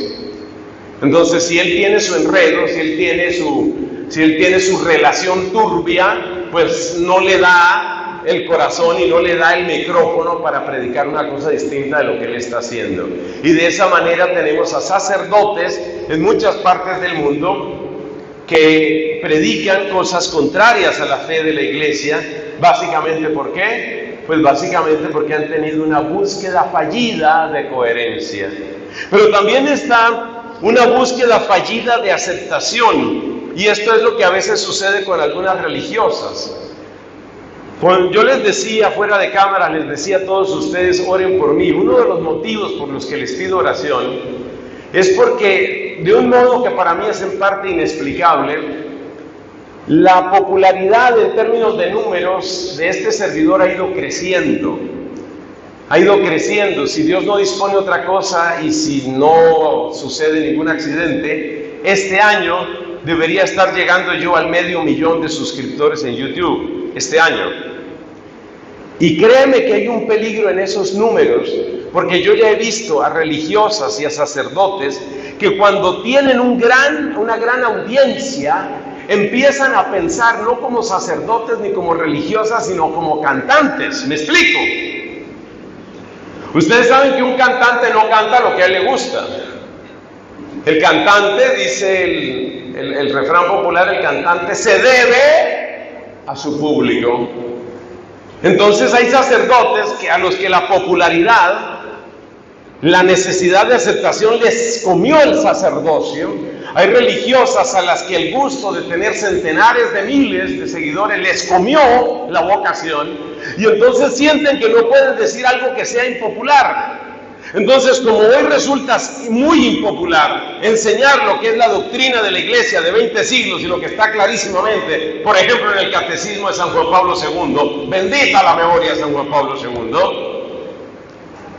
Entonces, si él tiene su enredo, si él tiene su, si él tiene su relación turbia, pues no le da el corazón y no le da el micrófono para predicar una cosa distinta de lo que él está haciendo. Y de esa manera tenemos a sacerdotes en muchas partes del mundo que predican cosas contrarias a la fe de la iglesia, básicamente ¿por qué? Pues básicamente porque han tenido una búsqueda fallida de coherencia. Pero también está una búsqueda fallida de aceptación, y esto es lo que a veces sucede con algunas religiosas. Cuando yo les decía fuera de cámara, les decía a todos ustedes, oren por mí. Uno de los motivos por los que les pido oración es porque, de un modo que para mí es en parte inexplicable, la popularidad en términos de números de este servidor ha ido creciendo. Ha ido creciendo. Si Dios no dispone otra cosa y si no sucede ningún accidente, este año debería estar llegando yo al medio millón de suscriptores en YouTube. Este año. Y créeme que hay un peligro en esos números, porque yo ya he visto a religiosas y a sacerdotes que cuando tienen un gran, una gran audiencia, empiezan a pensar no como sacerdotes ni como religiosas, sino como cantantes. ¿Me explico? Ustedes saben que un cantante no canta lo que a él le gusta. El cantante, dice el, el refrán popular, el cantante se debe a su público. Entonces hay sacerdotes que a los que la popularidad, la necesidad de aceptación les comió el sacerdocio. Hay religiosas a las que el gusto de tener centenares de miles de seguidores les comió la vocación y entonces sienten que no pueden decir algo que sea impopular. Entonces, como hoy resulta muy impopular enseñar lo que es la doctrina de la iglesia de 20 siglos y lo que está clarísimamente, por ejemplo, en el catecismo de San Juan Pablo II, bendita la memoria de San Juan Pablo II,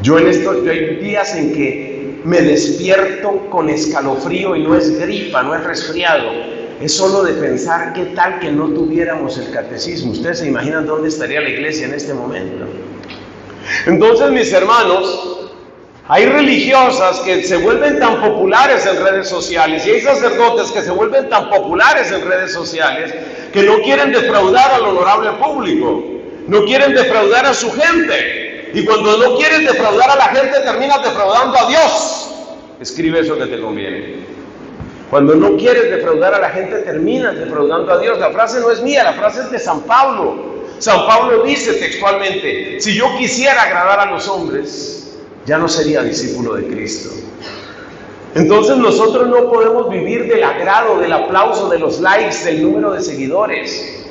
yo en estos hay días en que me despierto con escalofrío y no es gripa, no es resfriado, es solo de pensar qué tal que no tuviéramos el catecismo. Ustedes se imaginan dónde estaría la iglesia en este momento. Entonces, mis hermanos, hay religiosas que se vuelven tan populares en redes sociales y hay sacerdotes que se vuelven tan populares en redes sociales que no quieren defraudar al honorable público, no quieren defraudar a su gente. Y cuando no quieres defraudar a la gente, terminas defraudando a Dios. Escribe eso que te conviene. Cuando no quieres defraudar a la gente, terminas defraudando a Dios. La frase no es mía, la frase es de San Pablo. San Pablo dice textualmente, si yo quisiera agradar a los hombres, ya no sería discípulo de Cristo. Entonces nosotros no podemos vivir del agrado, del aplauso, de los likes, del número de seguidores.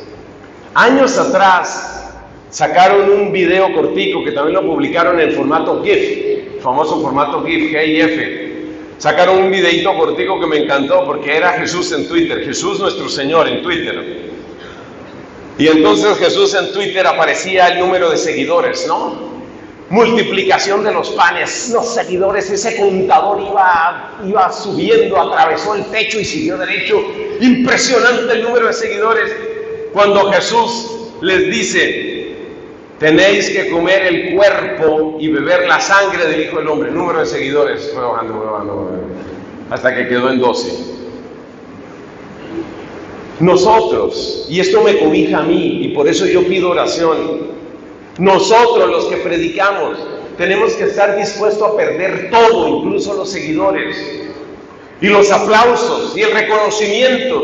Años atrás sacaron un video cortico que también lo publicaron en formato GIF, famoso formato GIF, GIF. Sacaron un videito cortico que me encantó porque era Jesús en Twitter, Jesús nuestro Señor en Twitter. Y entonces Jesús en Twitter aparecía el número de seguidores, ¿no? Multiplicación de los panes, los seguidores, ese contador iba, iba subiendo, atravesó el techo y siguió derecho. Impresionante el número de seguidores. Cuando Jesús les dice, tenéis que comer el cuerpo y beber la sangre del Hijo del Hombre, el número de seguidores fue bajando, bajando, hasta que quedó en 12. Nosotros, y esto me cobija a mí, y por eso yo pido oración, nosotros los que predicamos tenemos que estar dispuestos a perder todo, incluso los seguidores, y los aplausos y el reconocimiento,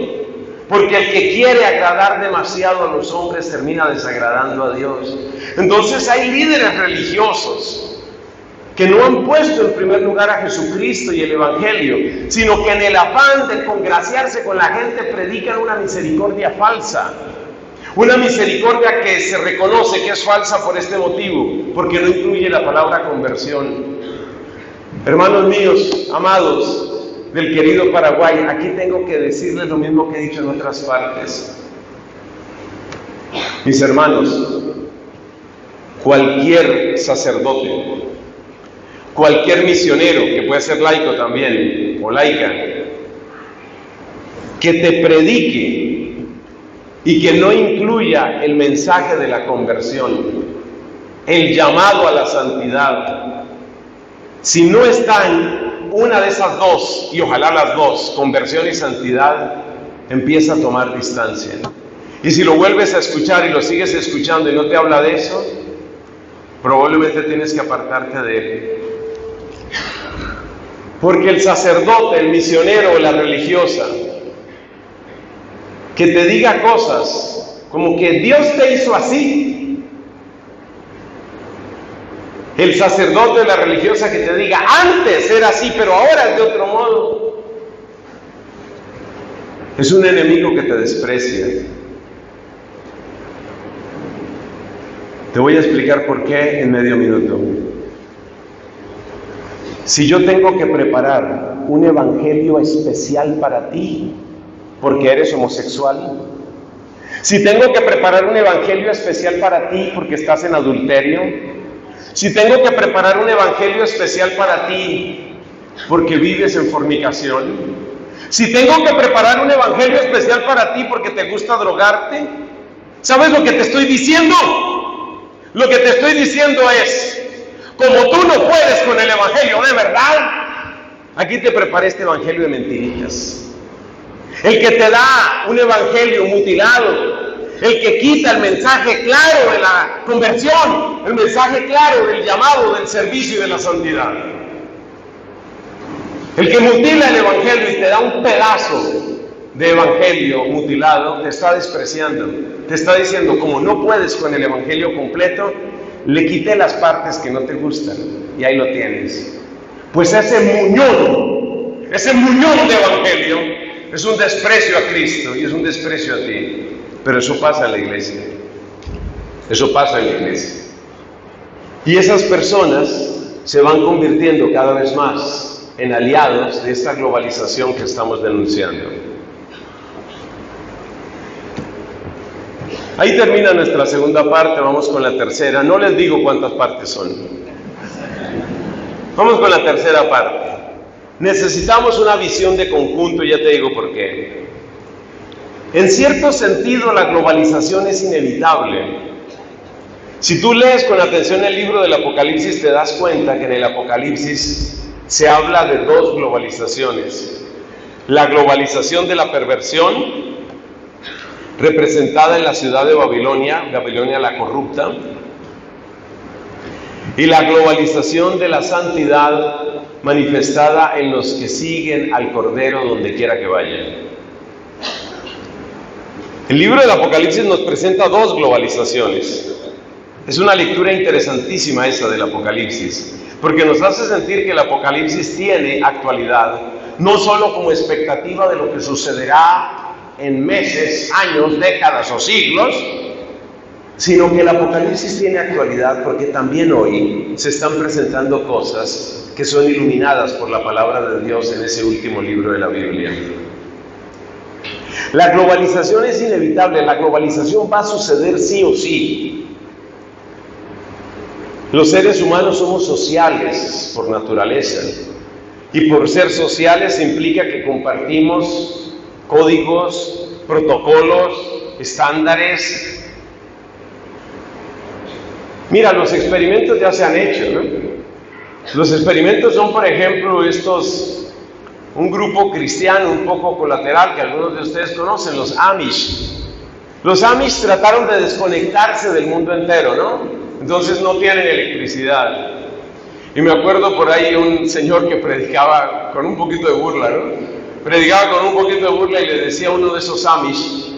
porque el que quiere agradar demasiado a los hombres termina desagradando a Dios. Entonces hay líderes religiosos que no han puesto en primer lugar a Jesucristo y el Evangelio, sino que en el afán de congraciarse con la gente predican una misericordia falsa una misericordia que se reconoce que es falsa por este motivo, porque no incluye la palabra conversión. Hermanos míos, amados del querido Paraguay, aquí tengo que decirles lo mismo que he dicho en otras partes. Mis hermanos, cualquier sacerdote, cualquier misionero, que puede ser laico también, o laica, que te predique y que no incluya el mensaje de la conversión, el llamado a la santidad. Si no está en una de esas dos, y ojalá las dos, conversión y santidad, empieza a tomar distancia. Y si lo vuelves a escuchar y lo sigues escuchando y no te habla de eso, probablemente tienes que apartarte de él. Porque el sacerdote, el misionero o la religiosa que te diga cosas como que Dios te hizo así. El sacerdote de la religiosa que te diga, antes era así, pero ahora es de otro modo. Es un enemigo que te desprecia. Te voy a explicar por qué en medio minuto. Si yo tengo que preparar un evangelio especial para ti, porque eres homosexual, si tengo que preparar un evangelio especial para ti porque estás en adulterio, si tengo que preparar un evangelio especial para ti porque vives en fornicación, si tengo que preparar un evangelio especial para ti porque te gusta drogarte, ¿sabes lo que te estoy diciendo? Lo que te estoy diciendo es, como tú no puedes con el evangelio de verdad, aquí te preparé este evangelio de mentiritas el que te da un evangelio mutilado, el que quita el mensaje claro de la conversión, el mensaje claro del llamado, del servicio y de la santidad. El que mutila el evangelio y te da un pedazo de evangelio mutilado, te está despreciando, te está diciendo, como no puedes con el evangelio completo, le quité las partes que no te gustan y ahí lo tienes. Pues ese muñón, ese muñón de evangelio es un desprecio a Cristo y es un desprecio a ti. Pero eso pasa en la iglesia. Eso pasa en la iglesia. Y esas personas se van convirtiendo cada vez más en aliados de esta globalización que estamos denunciando. Ahí termina nuestra segunda parte, vamos con la tercera. No les digo cuántas partes son. Vamos con la tercera parte. Necesitamos una visión de conjunto, ya te digo por qué. En cierto sentido, la globalización es inevitable. Si tú lees con atención el libro del Apocalipsis, te das cuenta que en el Apocalipsis se habla de dos globalizaciones. La globalización de la perversión, representada en la ciudad de Babilonia, Babilonia la corrupta, y la globalización de la santidad manifestada en los que siguen al Cordero donde quiera que vayan. El libro del Apocalipsis nos presenta dos globalizaciones. Es una lectura interesantísima esa del Apocalipsis, porque nos hace sentir que el Apocalipsis tiene actualidad, no solo como expectativa de lo que sucederá en meses, años, décadas o siglos, sino que el Apocalipsis tiene actualidad porque también hoy se están presentando cosas que son iluminadas por la palabra de Dios en ese último libro de la Biblia. La globalización es inevitable, la globalización va a suceder sí o sí. Los seres humanos somos sociales por naturaleza y por ser sociales implica que compartimos códigos, protocolos, estándares. Mira, los experimentos ya se han hecho, ¿no? Los experimentos son, por ejemplo, estos un grupo cristiano un poco colateral que algunos de ustedes conocen, los Amish. Los Amish trataron de desconectarse del mundo entero, ¿no? Entonces no tienen electricidad. Y me acuerdo por ahí un señor que predicaba con un poquito de burla, ¿no? Predicaba con un poquito de burla y le decía a uno de esos Amish,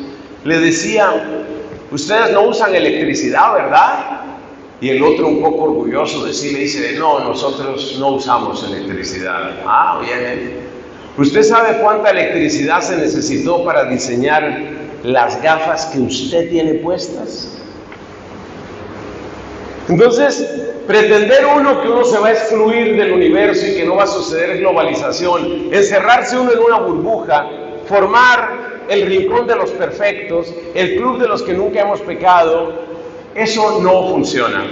le decía, ustedes no usan electricidad, ¿verdad? Y el otro un poco orgulloso de sí le dice, no, nosotros no usamos electricidad. Ah, bien. ¿Usted sabe cuánta electricidad se necesitó para diseñar las gafas que usted tiene puestas? Entonces, pretender uno que uno se va a excluir del universo y que no va a suceder globalización, encerrarse uno en una burbuja, formar el rincón de los perfectos, el club de los que nunca hemos pecado, eso no funciona.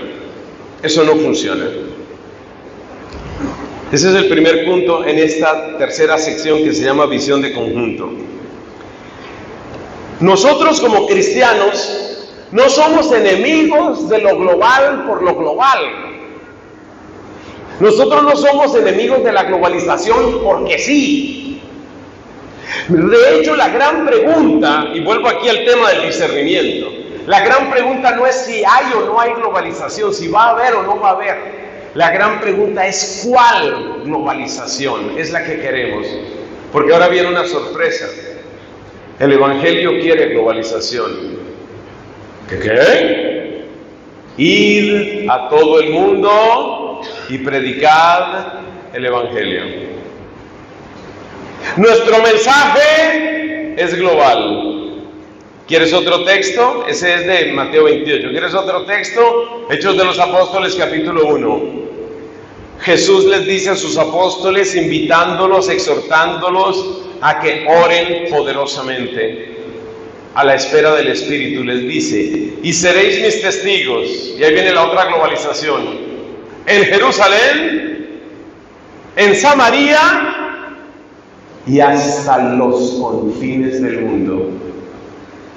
Eso no funciona. Ese es el primer punto en esta tercera sección que se llama visión de conjunto. Nosotros como cristianos no somos enemigos de lo global por lo global. Nosotros no somos enemigos de la globalización porque sí. De hecho, la gran pregunta, y vuelvo aquí al tema del discernimiento, la gran pregunta no es si hay o no hay globalización, si va a haber o no va a haber. La gran pregunta es cuál globalización es la que queremos. Porque ahora viene una sorpresa. El Evangelio quiere globalización. ¿Qué qué? A todo el mundo y predicar el Evangelio. Nuestro mensaje es global. ¿Quieres otro texto? Ese es de Mateo 28. ¿Quieres otro texto? Hechos de los Apóstoles capítulo 1. Jesús les dice a sus apóstoles, invitándolos, exhortándolos a que oren poderosamente a la espera del Espíritu. Les dice, y seréis mis testigos. Y ahí viene la otra globalización. En Jerusalén, en Samaria y hasta los confines del mundo.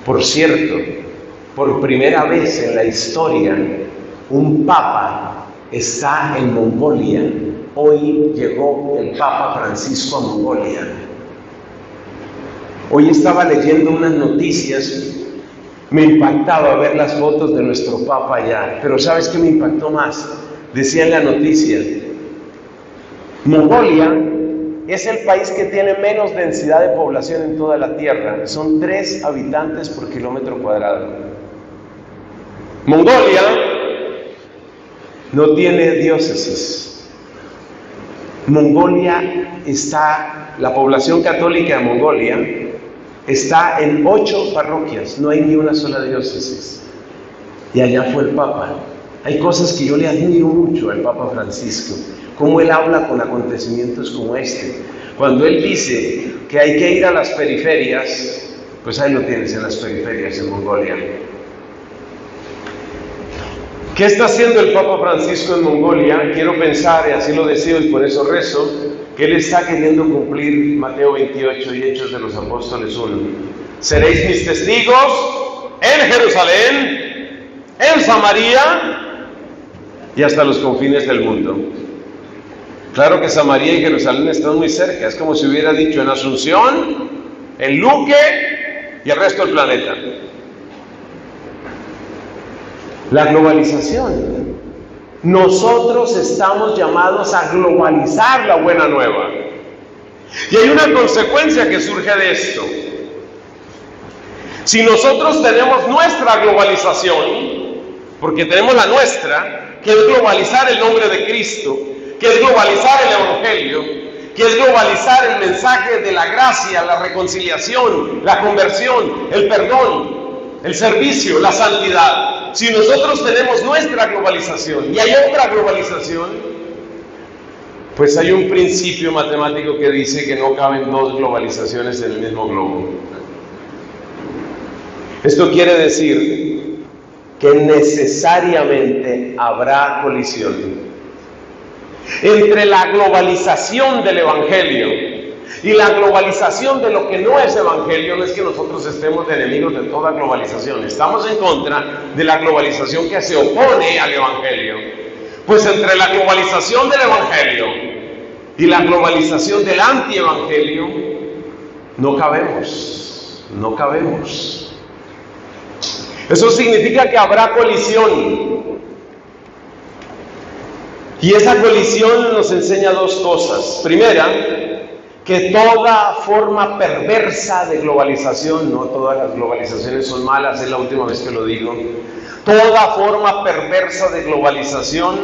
Por cierto, por primera vez en la historia, un papa está en Mongolia. Hoy llegó el Papa Francisco a Mongolia. Hoy estaba leyendo unas noticias, me impactaba ver las fotos de nuestro Papa allá, pero ¿sabes qué me impactó más? Decía en la noticia, Mongolia es el país que tiene menos densidad de población en toda la Tierra, son tres habitantes por kilómetro cuadrado. Mongolia no tiene diócesis. Mongolia está, la población católica de Mongolia está en ocho parroquias, no hay ni una sola diócesis. Y allá fue el Papa. Hay cosas que yo le admiro mucho al Papa Francisco, cómo él habla con acontecimientos como este. Cuando él dice que hay que ir a las periferias, pues ahí lo tienes en las periferias en Mongolia. ¿Qué está haciendo el Papa Francisco en Mongolia? Quiero pensar, y así lo deseo y por eso rezo, que él está queriendo cumplir Mateo 28 y Hechos de los Apóstoles 1. Seréis mis testigos en Jerusalén, en Samaria y hasta los confines del mundo. Claro que Samaria y Jerusalén están muy cerca, es como si hubiera dicho en Asunción, en Luque y el resto del planeta. La globalización nosotros estamos llamados a globalizar la buena nueva. Y hay una consecuencia que surge de esto. Si nosotros tenemos nuestra globalización, porque tenemos la nuestra, que es globalizar el nombre de Cristo, que es globalizar el Evangelio, que es globalizar el mensaje de la gracia, la reconciliación, la conversión, el perdón, el servicio, la santidad. Si nosotros tenemos nuestra globalización y hay otra globalización, pues hay un principio matemático que dice que no caben dos globalizaciones en el mismo globo. Esto quiere decir que necesariamente habrá colisión entre la globalización del Evangelio y la globalización de lo que no es Evangelio. No es que nosotros estemos de enemigos de toda globalización, estamos en contra de la globalización que se opone al Evangelio. Pues entre la globalización del Evangelio y la globalización del anti-Evangelio, no cabemos, no cabemos. Eso significa que habrá colisión. Y esa colisión nos enseña dos cosas. Primera, que toda forma perversa de globalización, no todas las globalizaciones son malas, es la última vez que lo digo, toda forma perversa de globalización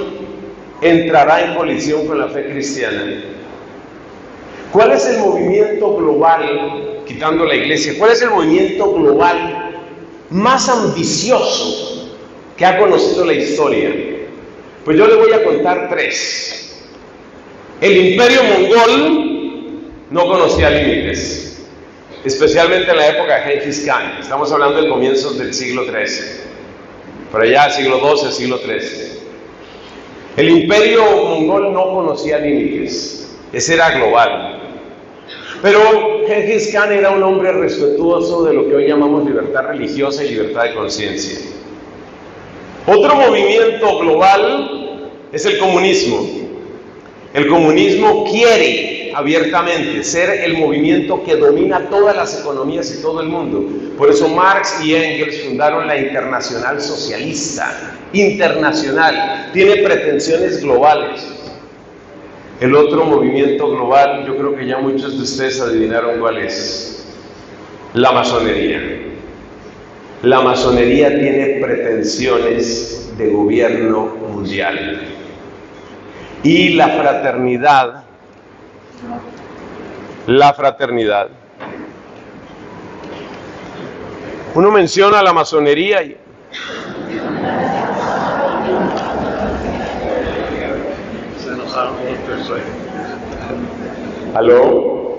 entrará en colisión con la fe cristiana. ¿Cuál es el movimiento global, quitando la iglesia, cuál es el movimiento global más ambicioso que ha conocido la historia? Pues yo le voy a contar tres. El imperio mongol no conocía límites, especialmente en la época de Genghis Khan. Estamos hablando del comienzo del siglo XIII, por allá siglo XII, siglo XIII. El imperio mongol no conocía límites, ese era global. Pero Genghis Khan era un hombre respetuoso de lo que hoy llamamos libertad religiosa y libertad de conciencia. Otro movimiento global es el comunismo. El comunismo quiere abiertamente ser el movimiento que domina todas las economías y todo el mundo. Por eso Marx y Engels fundaron la Internacional Socialista. Internacional. Tiene pretensiones globales. El otro movimiento global, yo creo que ya muchos de ustedes adivinaron cuál es. La masonería. La masonería tiene pretensiones de gobierno mundial. Y la fraternidad, la fraternidad. Uno menciona la masonería y ¿Aló?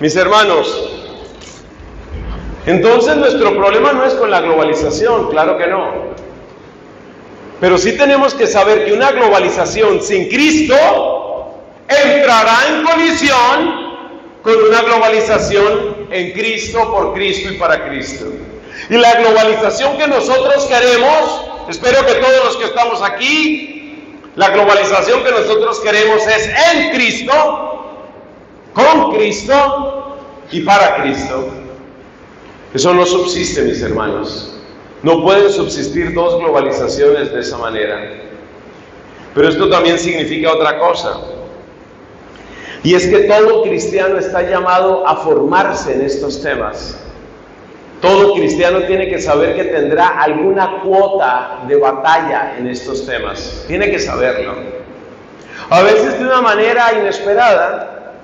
Mis hermanos, entonces nuestro problema no es con la globalización, claro que no. Pero sí tenemos que saber que una globalización sin Cristo entrará en colisión con una globalización en Cristo, por Cristo y para Cristo. Y la globalización que nosotros queremos, espero que todos los que estamos aquí la globalización que nosotros queremos es en Cristo, con Cristo y para Cristo. Eso no subsiste, mis hermanos. No pueden subsistir dos globalizaciones de esa manera. Pero esto también significa otra cosa. Y es que todo cristiano está llamado a formarse en estos temas. Todo cristiano tiene que saber que tendrá alguna cuota de batalla en estos temas. Tiene que saberlo. A veces de una manera inesperada.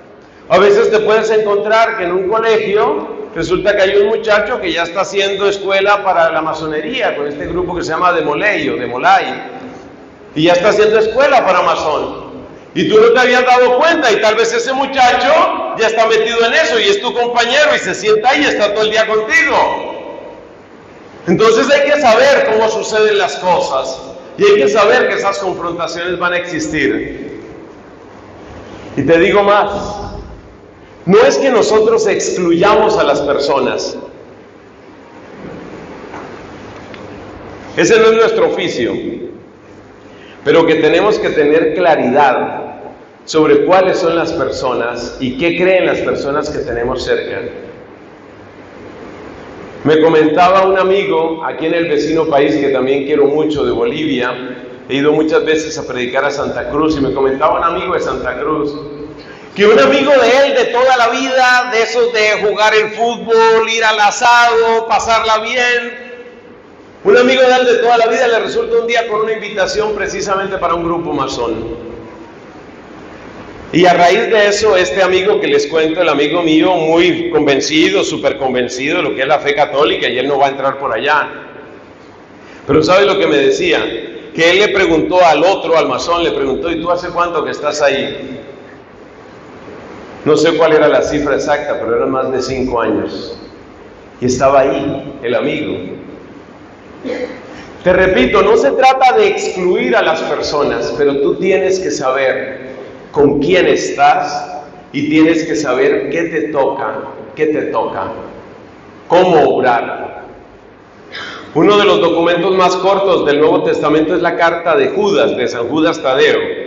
A veces te puedes encontrar que en un colegio resulta que hay un muchacho que ya está haciendo escuela para la masonería con este grupo que se llama Demolay o Demolay. Y ya está haciendo escuela para masón. Y tú no te habías dado cuenta y tal vez ese muchacho ya está metido en eso y es tu compañero y se sienta ahí y está todo el día contigo. Entonces hay que saber cómo suceden las cosas y hay que saber que esas confrontaciones van a existir. Y te digo más, no es que nosotros excluyamos a las personas. Ese no es nuestro oficio pero que tenemos que tener claridad sobre cuáles son las personas y qué creen las personas que tenemos cerca. Me comentaba un amigo aquí en el vecino país que también quiero mucho de Bolivia, he ido muchas veces a predicar a Santa Cruz y me comentaba un amigo de Santa Cruz que un amigo de él de toda la vida, de esos de jugar el fútbol, ir al asado, pasarla bien, un amigo de él de toda la vida le resulta un día con una invitación precisamente para un grupo masón. Y a raíz de eso, este amigo que les cuento, el amigo mío, muy convencido, súper convencido de lo que es la fe católica, y él no va a entrar por allá. Pero ¿sabe lo que me decía? Que él le preguntó al otro, al masón, le preguntó, ¿y tú hace cuánto que estás ahí? No sé cuál era la cifra exacta, pero eran más de cinco años. Y estaba ahí el amigo. Te repito, no se trata de excluir a las personas, pero tú tienes que saber con quién estás y tienes que saber qué te toca, qué te toca, cómo obrar. Uno de los documentos más cortos del Nuevo Testamento es la carta de Judas, de San Judas Tadeo.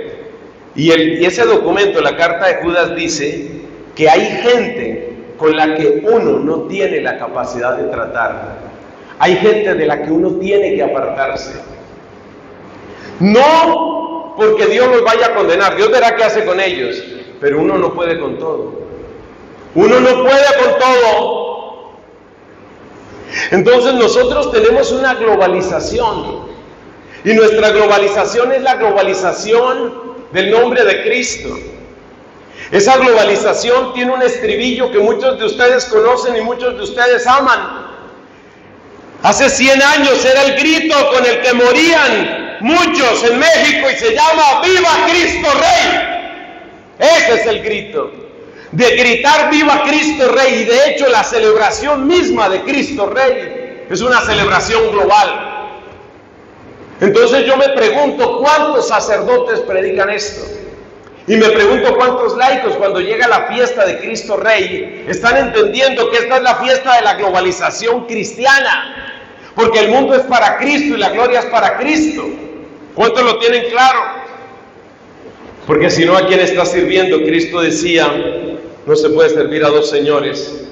Y, ese documento, la carta de Judas, dice que hay gente con la que uno no tiene la capacidad de tratar. Hay gente de la que uno tiene que apartarse. No porque Dios los vaya a condenar. Dios verá qué hace con ellos. Pero uno no puede con todo. Uno no puede con todo. Entonces nosotros tenemos una globalización. Y nuestra globalización es la globalización del nombre de Cristo. Esa globalización tiene un estribillo que muchos de ustedes conocen y muchos de ustedes aman. Hace 100 años era el grito con el que morían muchos en México y se llama Viva Cristo Rey. Ese es el grito. De gritar Viva Cristo Rey. Y de hecho la celebración misma de Cristo Rey es una celebración global. Entonces yo me pregunto cuántos sacerdotes predican esto. Y me pregunto cuántos laicos cuando llega la fiesta de Cristo Rey están entendiendo que esta es la fiesta de la globalización cristiana. Porque el mundo es para Cristo y la gloria es para Cristo. ¿Cuántos lo tienen claro? Porque si no, ¿a quién está sirviendo? Cristo decía, no se puede servir a dos señores.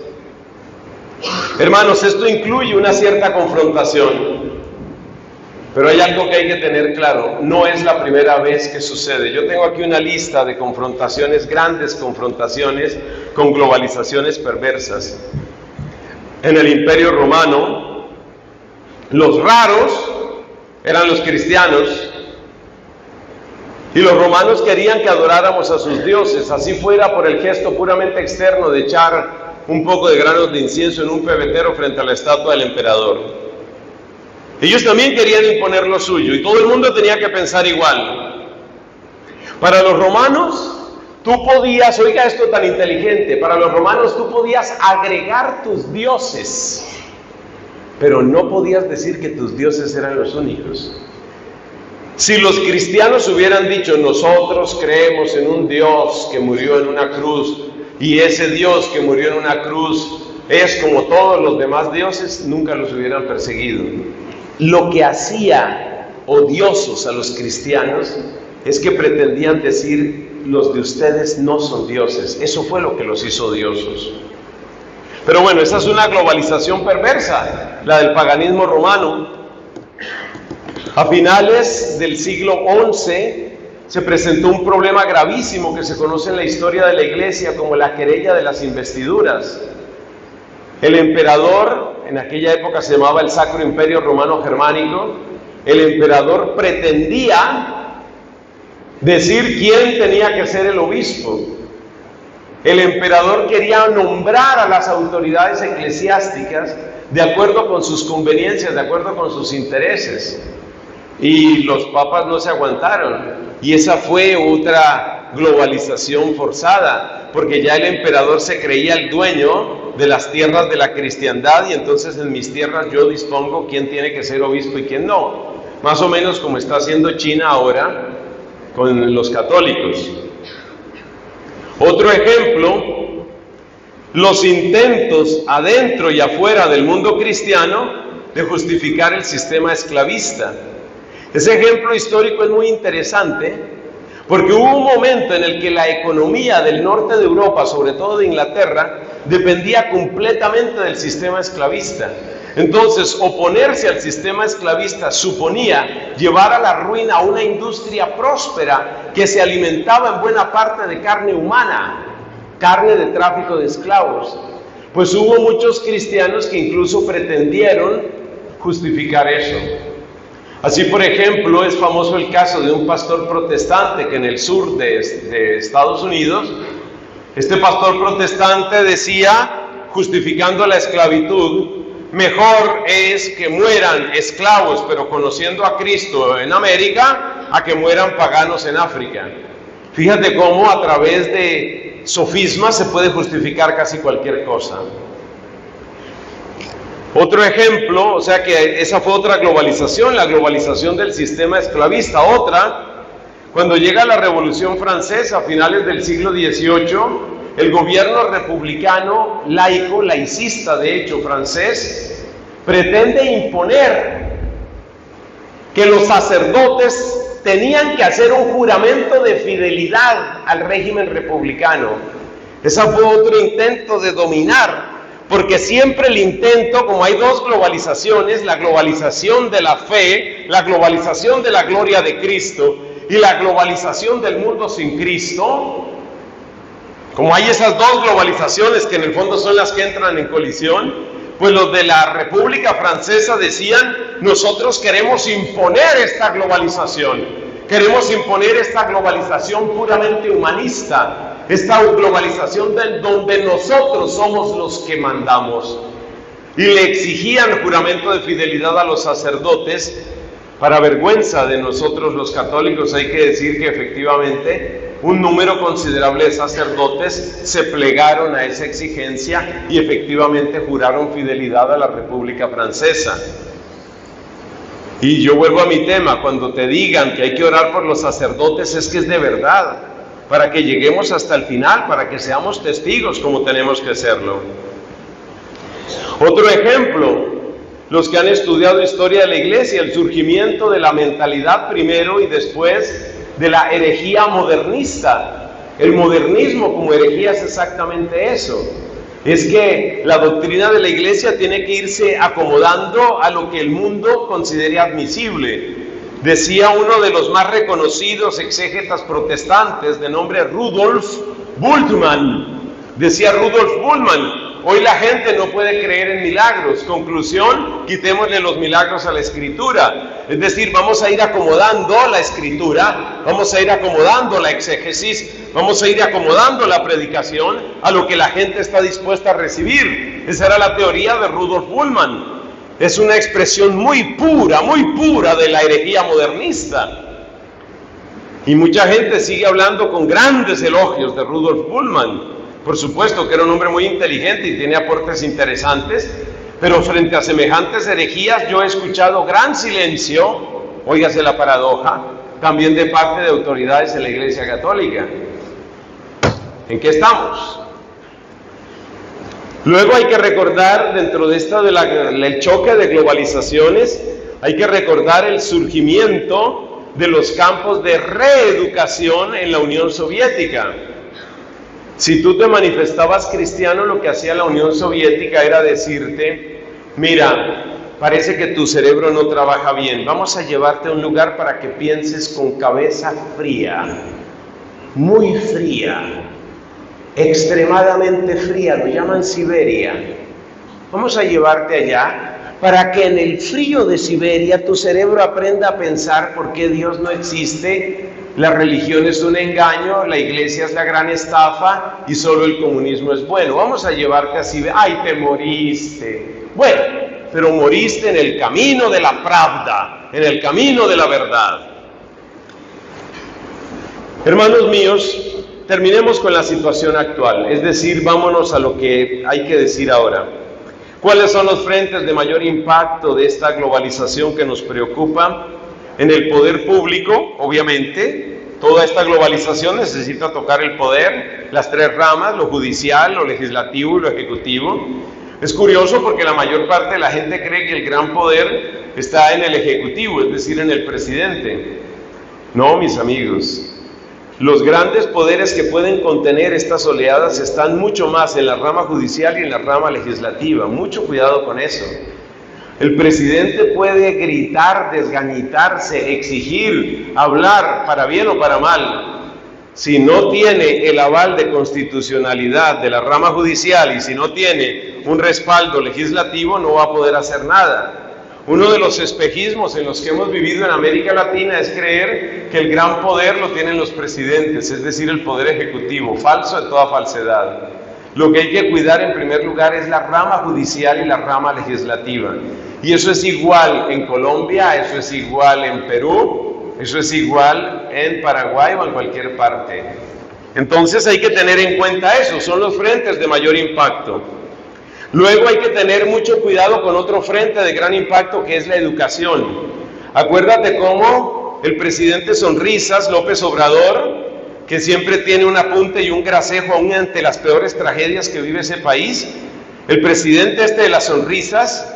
Hermanos, esto incluye una cierta confrontación. Pero hay algo que hay que tener claro, no es la primera vez que sucede. Yo tengo aquí una lista de confrontaciones, grandes confrontaciones con globalizaciones perversas. En el imperio romano, los raros eran los cristianos y los romanos querían que adoráramos a sus dioses, así fuera por el gesto puramente externo de echar un poco de granos de incienso en un pebetero frente a la estatua del emperador. Ellos también querían imponer lo suyo y todo el mundo tenía que pensar igual. Para los romanos, tú podías, oiga esto tan inteligente, para los romanos tú podías agregar tus dioses, pero no podías decir que tus dioses eran los únicos. Si los cristianos hubieran dicho, nosotros creemos en un Dios que murió en una cruz y ese Dios que murió en una cruz es como todos los demás dioses, nunca los hubieran perseguido. Lo que hacía odiosos a los cristianos es que pretendían decir, los de ustedes no son dioses. Eso fue lo que los hizo odiosos. Pero bueno, esa es una globalización perversa, la del paganismo romano. A finales del siglo XI se presentó un problema gravísimo que se conoce en la historia de la iglesia como la querella de las investiduras. El emperador, en aquella época se llamaba el Sacro Imperio Romano Germánico, el emperador pretendía decir quién tenía que ser el obispo. El emperador quería nombrar a las autoridades eclesiásticas de acuerdo con sus conveniencias, de acuerdo con sus intereses y los papas no se aguantaron. Y esa fue otra globalización forzada, porque ya el emperador se creía el dueño de las tierras de la cristiandad y entonces en mis tierras yo dispongo quién tiene que ser obispo y quién no. Más o menos como está haciendo China ahora con los católicos. Otro ejemplo, los intentos adentro y afuera del mundo cristiano de justificar el sistema esclavista. Ese ejemplo histórico es muy interesante porque hubo un momento en el que la economía del norte de Europa, sobre todo de Inglaterra, dependía completamente del sistema esclavista. Entonces, oponerse al sistema esclavista suponía llevar a la ruina una industria próspera que se alimentaba en buena parte de carne humana, carne de tráfico de esclavos. Pues hubo muchos cristianos que incluso pretendieron justificar eso. Así, por ejemplo, es famoso el caso de un pastor protestante que en el sur de, de Estados Unidos, este pastor protestante decía, justificando la esclavitud, mejor es que mueran esclavos, pero conociendo a Cristo en América, a que mueran paganos en África. Fíjate cómo a través de sofismas se puede justificar casi cualquier cosa. Otro ejemplo, o sea que esa fue otra globalización, la globalización del sistema esclavista. Otra, cuando llega la Revolución Francesa a finales del siglo XVIII, el gobierno republicano, laico, laicista de hecho francés, pretende imponer que los sacerdotes tenían que hacer un juramento de fidelidad al régimen republicano. Ese fue otro intento de dominar, porque siempre el intento, como hay dos globalizaciones, la globalización de la fe, la globalización de la gloria de Cristo y la globalización del mundo sin Cristo, como hay esas dos globalizaciones que en el fondo son las que entran en colisión, pues los de la República Francesa decían, nosotros queremos imponer esta globalización, queremos imponer esta globalización puramente humanista, esta globalización donde nosotros somos los que mandamos. Y le exigían juramento de fidelidad a los sacerdotes. Para vergüenza de nosotros los católicos hay que decir que efectivamente un número considerable de sacerdotes se plegaron a esa exigencia y efectivamente juraron fidelidad a la República Francesa. Y yo vuelvo a mi tema, cuando te digan que hay que orar por los sacerdotes es que es de verdad, para que lleguemos hasta el final, para que seamos testigos como tenemos que serlo. Otro ejemplo, los que han estudiado historia de la iglesia, el surgimiento de la mentalidad primero y después de la herejía modernista. El modernismo como herejía es exactamente eso. Es que la doctrina de la iglesia tiene que irse acomodando a lo que el mundo considere admisible. Decía uno de los más reconocidos exégetas protestantes de nombre Rudolf Bultmann. Decía Rudolf Bultmann, Hoy la gente no puede creer en milagros. Conclusión, quitémosle los milagros a la escritura. Es decir, vamos a ir acomodando la escritura, vamos a ir acomodando la exégesis, vamos a ir acomodando la predicación a lo que la gente está dispuesta a recibir. Esa era la teoría de Rudolf Bullmann. Es una expresión muy pura, muy pura de la herejía modernista. Y mucha gente sigue hablando con grandes elogios de Rudolf Bullmann. Por supuesto que era un hombre muy inteligente y tiene aportes interesantes, pero frente a semejantes herejías yo he escuchado gran silencio, óigase la paradoja, también de parte de autoridades en la Iglesia Católica. ¿En qué estamos? Luego hay que recordar, dentro de esto del choque de globalizaciones, hay que recordar el surgimiento de los campos de reeducación en la Unión Soviética. Si tú te manifestabas cristiano, lo que hacía la Unión Soviética era decirte, mira, parece que tu cerebro no trabaja bien, vamos a llevarte a un lugar para que pienses con cabeza fría, muy fría, extremadamente fría, lo llaman Siberia. Vamos a llevarte allá para que en el frío de Siberia tu cerebro aprenda a pensar por qué Dios no existe la religión es un engaño, la iglesia es la gran estafa y solo el comunismo es bueno. Vamos a llevarte así, ay, te moriste. Bueno, pero moriste en el camino de la pravda, en el camino de la verdad. Hermanos míos, terminemos con la situación actual, es decir, vámonos a lo que hay que decir ahora. ¿Cuáles son los frentes de mayor impacto de esta globalización que nos preocupa? En el poder público, obviamente, toda esta globalización necesita tocar el poder, las tres ramas, lo judicial, lo legislativo y lo ejecutivo. Es curioso porque la mayor parte de la gente cree que el gran poder está en el ejecutivo, es decir, en el presidente. No, mis amigos. Los grandes poderes que pueden contener estas oleadas están mucho más en la rama judicial y en la rama legislativa. Mucho cuidado con eso. El presidente puede gritar, desgañitarse, exigir, hablar, para bien o para mal. Si no tiene el aval de constitucionalidad de la rama judicial y si no tiene un respaldo legislativo, no va a poder hacer nada. Uno de los espejismos en los que hemos vivido en América Latina es creer que el gran poder lo tienen los presidentes, es decir, el poder ejecutivo, falso de toda falsedad. Lo que hay que cuidar en primer lugar es la rama judicial y la rama legislativa. Y eso es igual en Colombia, eso es igual en Perú, eso es igual en Paraguay o en cualquier parte. Entonces hay que tener en cuenta eso, son los frentes de mayor impacto. Luego hay que tener mucho cuidado con otro frente de gran impacto que es la educación. Acuérdate cómo el presidente Sonrisas, López Obrador, que siempre tiene un apunte y un gracejo aún ante las peores tragedias que vive ese país, el presidente este de las sonrisas,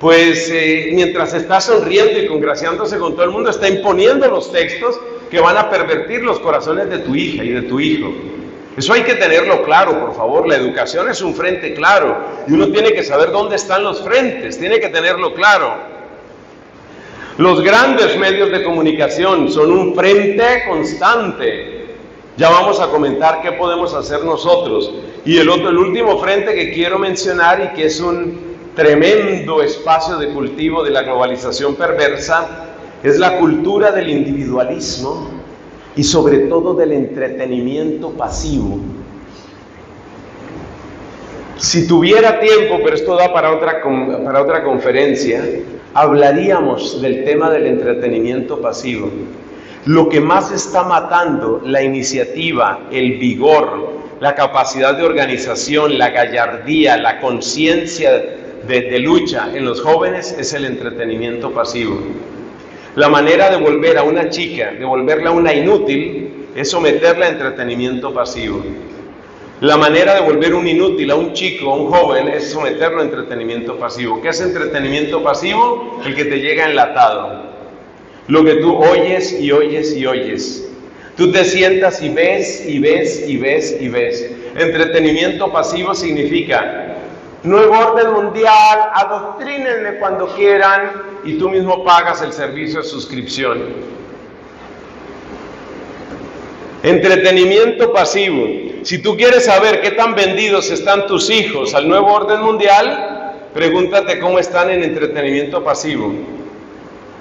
pues eh, mientras está sonriendo y congraciándose con todo el mundo, está imponiendo los textos que van a pervertir los corazones de tu hija y de tu hijo. Eso hay que tenerlo claro, por favor. La educación es un frente claro y uno tiene que saber dónde están los frentes, tiene que tenerlo claro. Los grandes medios de comunicación son un frente constante. Ya vamos a comentar qué podemos hacer nosotros. Y el otro, el último frente que quiero mencionar y que es un tremendo espacio de cultivo de la globalización perversa es la cultura del individualismo y sobre todo del entretenimiento pasivo. Si tuviera tiempo, pero esto da para otra, para otra conferencia, hablaríamos del tema del entretenimiento pasivo. Lo que más está matando la iniciativa, el vigor, la capacidad de organización, la gallardía, la conciencia de, de lucha en los jóvenes es el entretenimiento pasivo. La manera de volver a una chica, de volverla una inútil, es someterla a entretenimiento pasivo. La manera de volver un inútil a un chico, a un joven, es someterlo a entretenimiento pasivo. ¿Qué es entretenimiento pasivo? El que te llega enlatado. Lo que tú oyes y oyes y oyes. Tú te sientas y ves y ves y ves y ves. Entretenimiento pasivo significa Nuevo orden mundial, adoctrínenle cuando quieran y tú mismo pagas el servicio de suscripción. Entretenimiento pasivo. Si tú quieres saber qué tan vendidos están tus hijos al nuevo orden mundial, pregúntate cómo están en entretenimiento pasivo.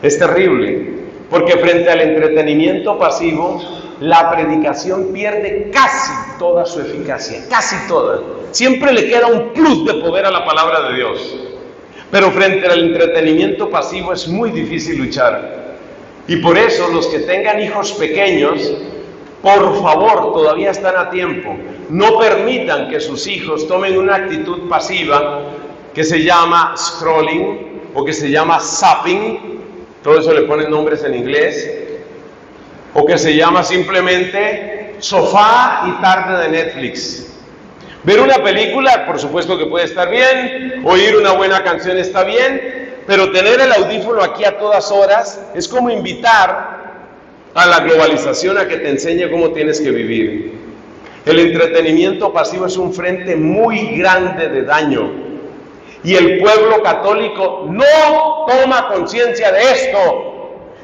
Es terrible, porque frente al entretenimiento pasivo, la predicación pierde casi toda su eficacia, casi toda. Siempre le queda un plus de poder a la palabra de Dios. Pero frente al entretenimiento pasivo es muy difícil luchar. Y por eso los que tengan hijos pequeños, por favor, todavía están a tiempo. No permitan que sus hijos tomen una actitud pasiva que se llama scrolling o que se llama zapping. Todo eso le ponen nombres en inglés o que se llama simplemente sofá y tarde de Netflix. Ver una película, por supuesto que puede estar bien, oír una buena canción está bien, pero tener el audífono aquí a todas horas es como invitar a la globalización a que te enseñe cómo tienes que vivir. El entretenimiento pasivo es un frente muy grande de daño y el pueblo católico no toma conciencia de esto.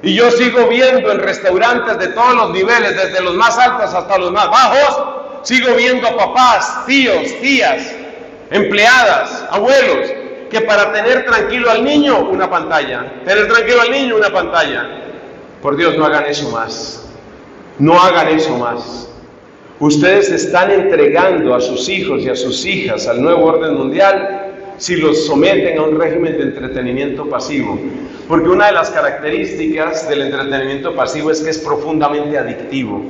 Y yo sigo viendo en restaurantes de todos los niveles, desde los más altos hasta los más bajos, sigo viendo a papás, tíos, tías, empleadas, abuelos, que para tener tranquilo al niño, una pantalla. Tener tranquilo al niño, una pantalla. Por Dios, no hagan eso más. No hagan eso más. Ustedes están entregando a sus hijos y a sus hijas al nuevo orden mundial si los someten a un régimen de entretenimiento pasivo. Porque una de las características del entretenimiento pasivo es que es profundamente adictivo.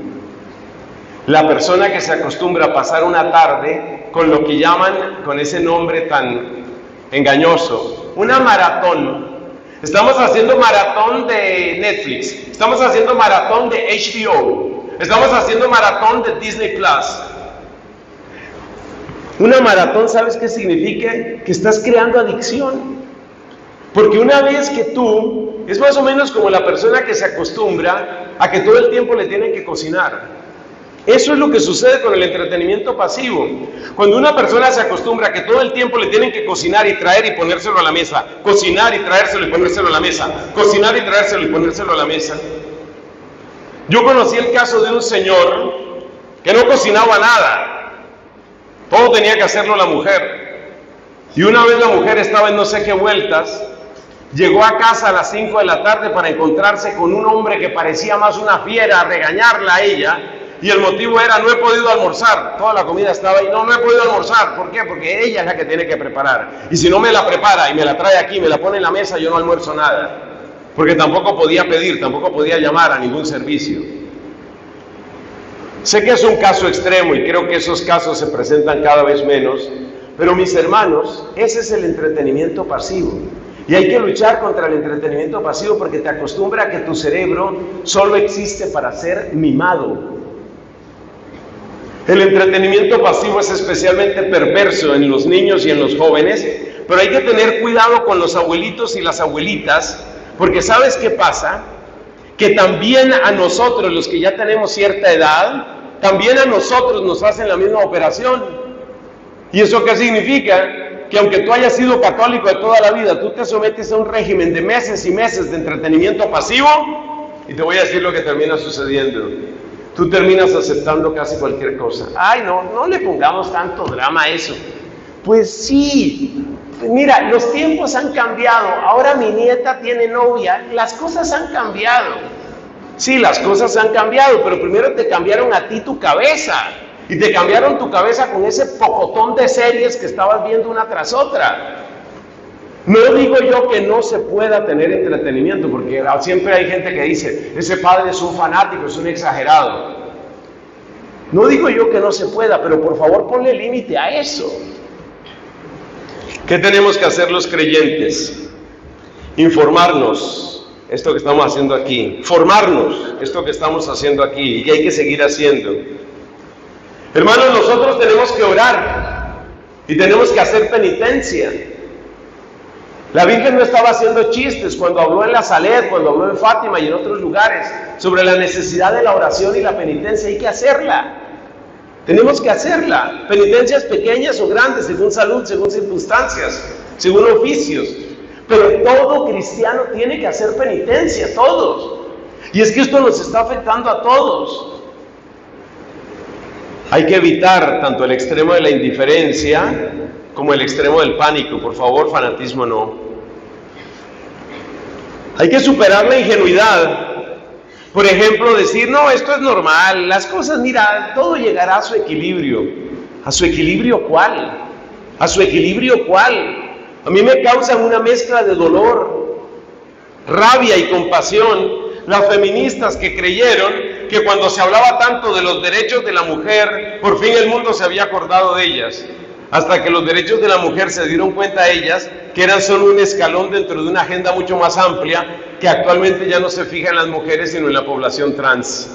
La persona que se acostumbra a pasar una tarde con lo que llaman, con ese nombre tan engañoso, una maratón. Estamos haciendo maratón de Netflix, estamos haciendo maratón de HBO, estamos haciendo maratón de Disney Plus, una maratón, ¿sabes qué significa? Que estás creando adicción. Porque una vez que tú, es más o menos como la persona que se acostumbra a que todo el tiempo le tienen que cocinar. Eso es lo que sucede con el entretenimiento pasivo. Cuando una persona se acostumbra a que todo el tiempo le tienen que cocinar y traer y ponérselo a la mesa, cocinar y traérselo y ponérselo a la mesa, cocinar y traérselo y ponérselo a la mesa. Yo conocí el caso de un señor que no cocinaba nada, todo tenía que hacerlo la mujer. Y una vez la mujer estaba en no sé qué vueltas, llegó a casa a las 5 de la tarde para encontrarse con un hombre que parecía más una fiera, a regañarla a ella y el motivo era, no he podido almorzar. Toda la comida estaba ahí. No, no he podido almorzar. ¿Por qué? Porque ella es la que tiene que preparar. Y si no me la prepara y me la trae aquí, me la pone en la mesa, yo no almuerzo nada. Porque tampoco podía pedir, tampoco podía llamar a ningún servicio. Sé que es un caso extremo y creo que esos casos se presentan cada vez menos. Pero mis hermanos, ese es el entretenimiento pasivo. Y hay que luchar contra el entretenimiento pasivo porque te acostumbra a que tu cerebro solo existe para ser mimado, el entretenimiento pasivo es especialmente perverso en los niños y en los jóvenes, pero hay que tener cuidado con los abuelitos y las abuelitas, porque ¿sabes qué pasa? Que también a nosotros, los que ya tenemos cierta edad, también a nosotros nos hacen la misma operación. ¿Y eso qué significa? Que aunque tú hayas sido católico de toda la vida, tú te sometes a un régimen de meses y meses de entretenimiento pasivo, y te voy a decir lo que termina sucediendo tú terminas aceptando casi cualquier cosa. Ay, no, no le pongamos tanto drama a eso. Pues sí, mira, los tiempos han cambiado. Ahora mi nieta tiene novia. Las cosas han cambiado. Sí, las cosas han cambiado, pero primero te cambiaron a ti tu cabeza. Y te cambiaron tu cabeza con ese pocotón de series que estabas viendo una tras otra. No digo yo que no se pueda tener entretenimiento, porque siempre hay gente que dice, ese padre es un fanático, es un exagerado. No digo yo que no se pueda, pero por favor ponle límite a eso. ¿Qué tenemos que hacer los creyentes? Informarnos, esto que estamos haciendo aquí, formarnos, esto que estamos haciendo aquí y que hay que seguir haciendo. Hermanos, nosotros tenemos que orar y tenemos que hacer penitencia. La Virgen no estaba haciendo chistes cuando habló en la Salet, cuando habló en Fátima y en otros lugares sobre la necesidad de la oración y la penitencia. Hay que hacerla. Tenemos que hacerla. Penitencias pequeñas o grandes, según salud, según circunstancias, según oficios. Pero todo cristiano tiene que hacer penitencia, todos. Y es que esto nos está afectando a todos. Hay que evitar tanto el extremo de la indiferencia como el extremo del pánico. Por favor, fanatismo no. Hay que superar la ingenuidad. Por ejemplo, decir, no, esto es normal, las cosas, mira, todo llegará a su equilibrio. ¿A su equilibrio cuál? ¿A su equilibrio cuál? A mí me causan una mezcla de dolor, rabia y compasión las feministas que creyeron que cuando se hablaba tanto de los derechos de la mujer, por fin el mundo se había acordado de ellas hasta que los derechos de la mujer se dieron cuenta a ellas que eran solo un escalón dentro de una agenda mucho más amplia que actualmente ya no se fija en las mujeres sino en la población trans.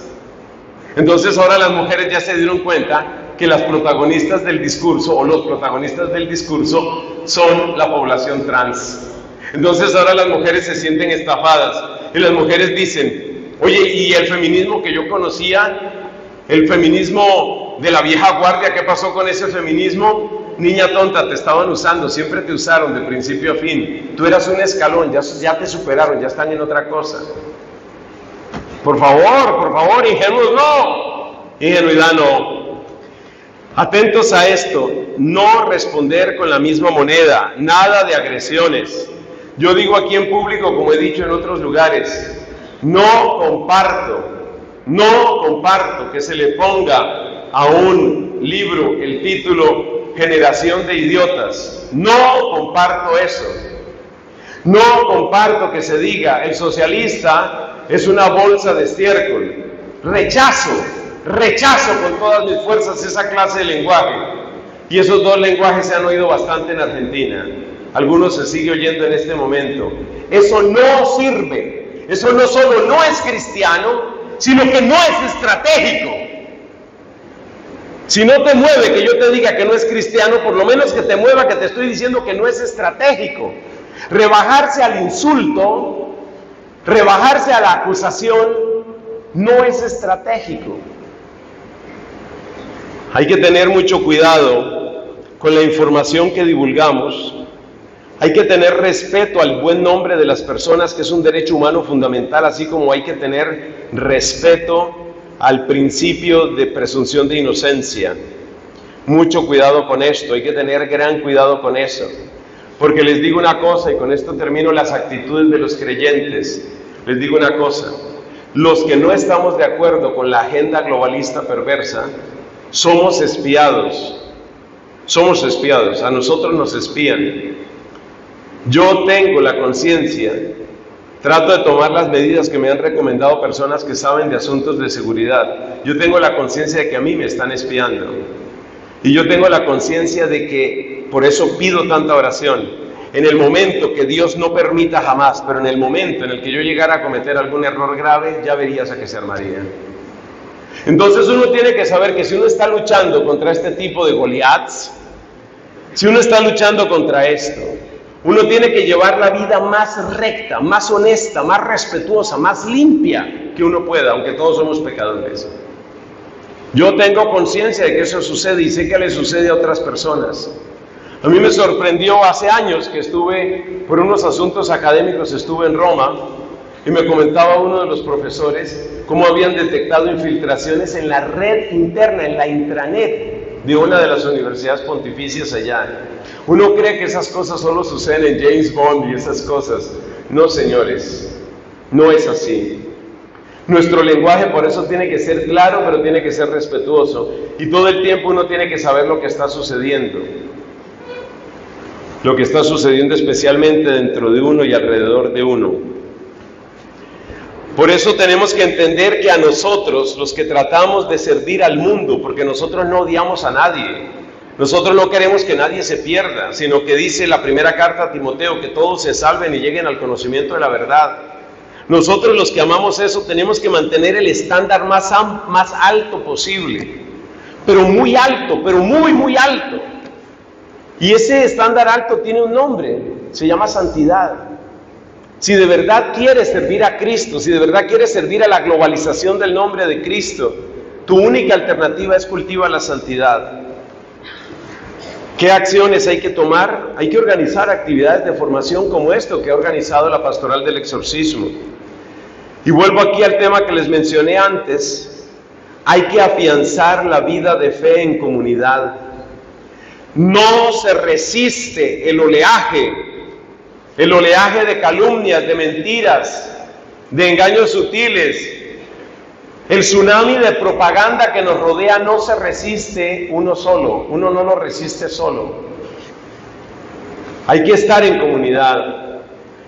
Entonces ahora las mujeres ya se dieron cuenta que las protagonistas del discurso o los protagonistas del discurso son la población trans. Entonces ahora las mujeres se sienten estafadas y las mujeres dicen, oye, ¿y el feminismo que yo conocía? El feminismo de la vieja guardia, ¿qué pasó con ese feminismo? Niña tonta, te estaban usando, siempre te usaron de principio a fin. Tú eras un escalón, ya, ya te superaron, ya están en otra cosa. Por favor, por favor, ingenuos no. Ingenuidad no. Atentos a esto, no responder con la misma moneda, nada de agresiones. Yo digo aquí en público, como he dicho en otros lugares, no comparto, no comparto que se le ponga a un libro el título generación de idiotas. No comparto eso. No comparto que se diga el socialista es una bolsa de estiércol. Rechazo, rechazo con todas mis fuerzas esa clase de lenguaje. Y esos dos lenguajes se han oído bastante en Argentina. Algunos se sigue oyendo en este momento. Eso no sirve. Eso no solo no es cristiano, sino que no es estratégico. Si no te mueve que yo te diga que no es cristiano, por lo menos que te mueva que te estoy diciendo que no es estratégico. Rebajarse al insulto, rebajarse a la acusación, no es estratégico. Hay que tener mucho cuidado con la información que divulgamos. Hay que tener respeto al buen nombre de las personas, que es un derecho humano fundamental, así como hay que tener respeto al principio de presunción de inocencia. Mucho cuidado con esto, hay que tener gran cuidado con eso. Porque les digo una cosa, y con esto termino las actitudes de los creyentes. Les digo una cosa, los que no estamos de acuerdo con la agenda globalista perversa, somos espiados. Somos espiados, a nosotros nos espían. Yo tengo la conciencia, trato de tomar las medidas que me han recomendado personas que saben de asuntos de seguridad. Yo tengo la conciencia de que a mí me están espiando. Y yo tengo la conciencia de que por eso pido tanta oración en el momento que Dios no permita jamás, pero en el momento en el que yo llegara a cometer algún error grave, ya verías a qué se armaría. Entonces uno tiene que saber que si uno está luchando contra este tipo de Goliaths, si uno está luchando contra esto, uno tiene que llevar la vida más recta, más honesta, más respetuosa, más limpia que uno pueda, aunque todos somos pecadores. Yo tengo conciencia de que eso sucede y sé que le sucede a otras personas. A mí me sorprendió hace años que estuve, por unos asuntos académicos, estuve en Roma y me comentaba uno de los profesores cómo habían detectado infiltraciones en la red interna, en la intranet de una de las universidades pontificias allá. Uno cree que esas cosas solo suceden en James Bond y esas cosas. No, señores, no es así. Nuestro lenguaje por eso tiene que ser claro, pero tiene que ser respetuoso. Y todo el tiempo uno tiene que saber lo que está sucediendo lo que está sucediendo especialmente dentro de uno y alrededor de uno. Por eso tenemos que entender que a nosotros, los que tratamos de servir al mundo, porque nosotros no odiamos a nadie, nosotros no queremos que nadie se pierda, sino que dice la primera carta a Timoteo, que todos se salven y lleguen al conocimiento de la verdad. Nosotros los que amamos eso tenemos que mantener el estándar más, alto posible, pero muy alto, pero muy, muy alto. Y ese estándar alto tiene un nombre, se llama santidad. Si de verdad quieres servir a Cristo, si de verdad quieres servir a la globalización del nombre de Cristo, tu única alternativa es cultivar la santidad. ¿Qué acciones hay que tomar? Hay que organizar actividades de formación como esto que ha organizado la Pastoral del Exorcismo. Y vuelvo aquí al tema que les mencioné antes. Hay que afianzar la vida de fe en comunidad. No se resiste el oleaje, el oleaje de calumnias, de mentiras, de engaños sutiles. El tsunami de propaganda que nos rodea no se resiste uno solo, uno no lo resiste solo. Hay que estar en comunidad.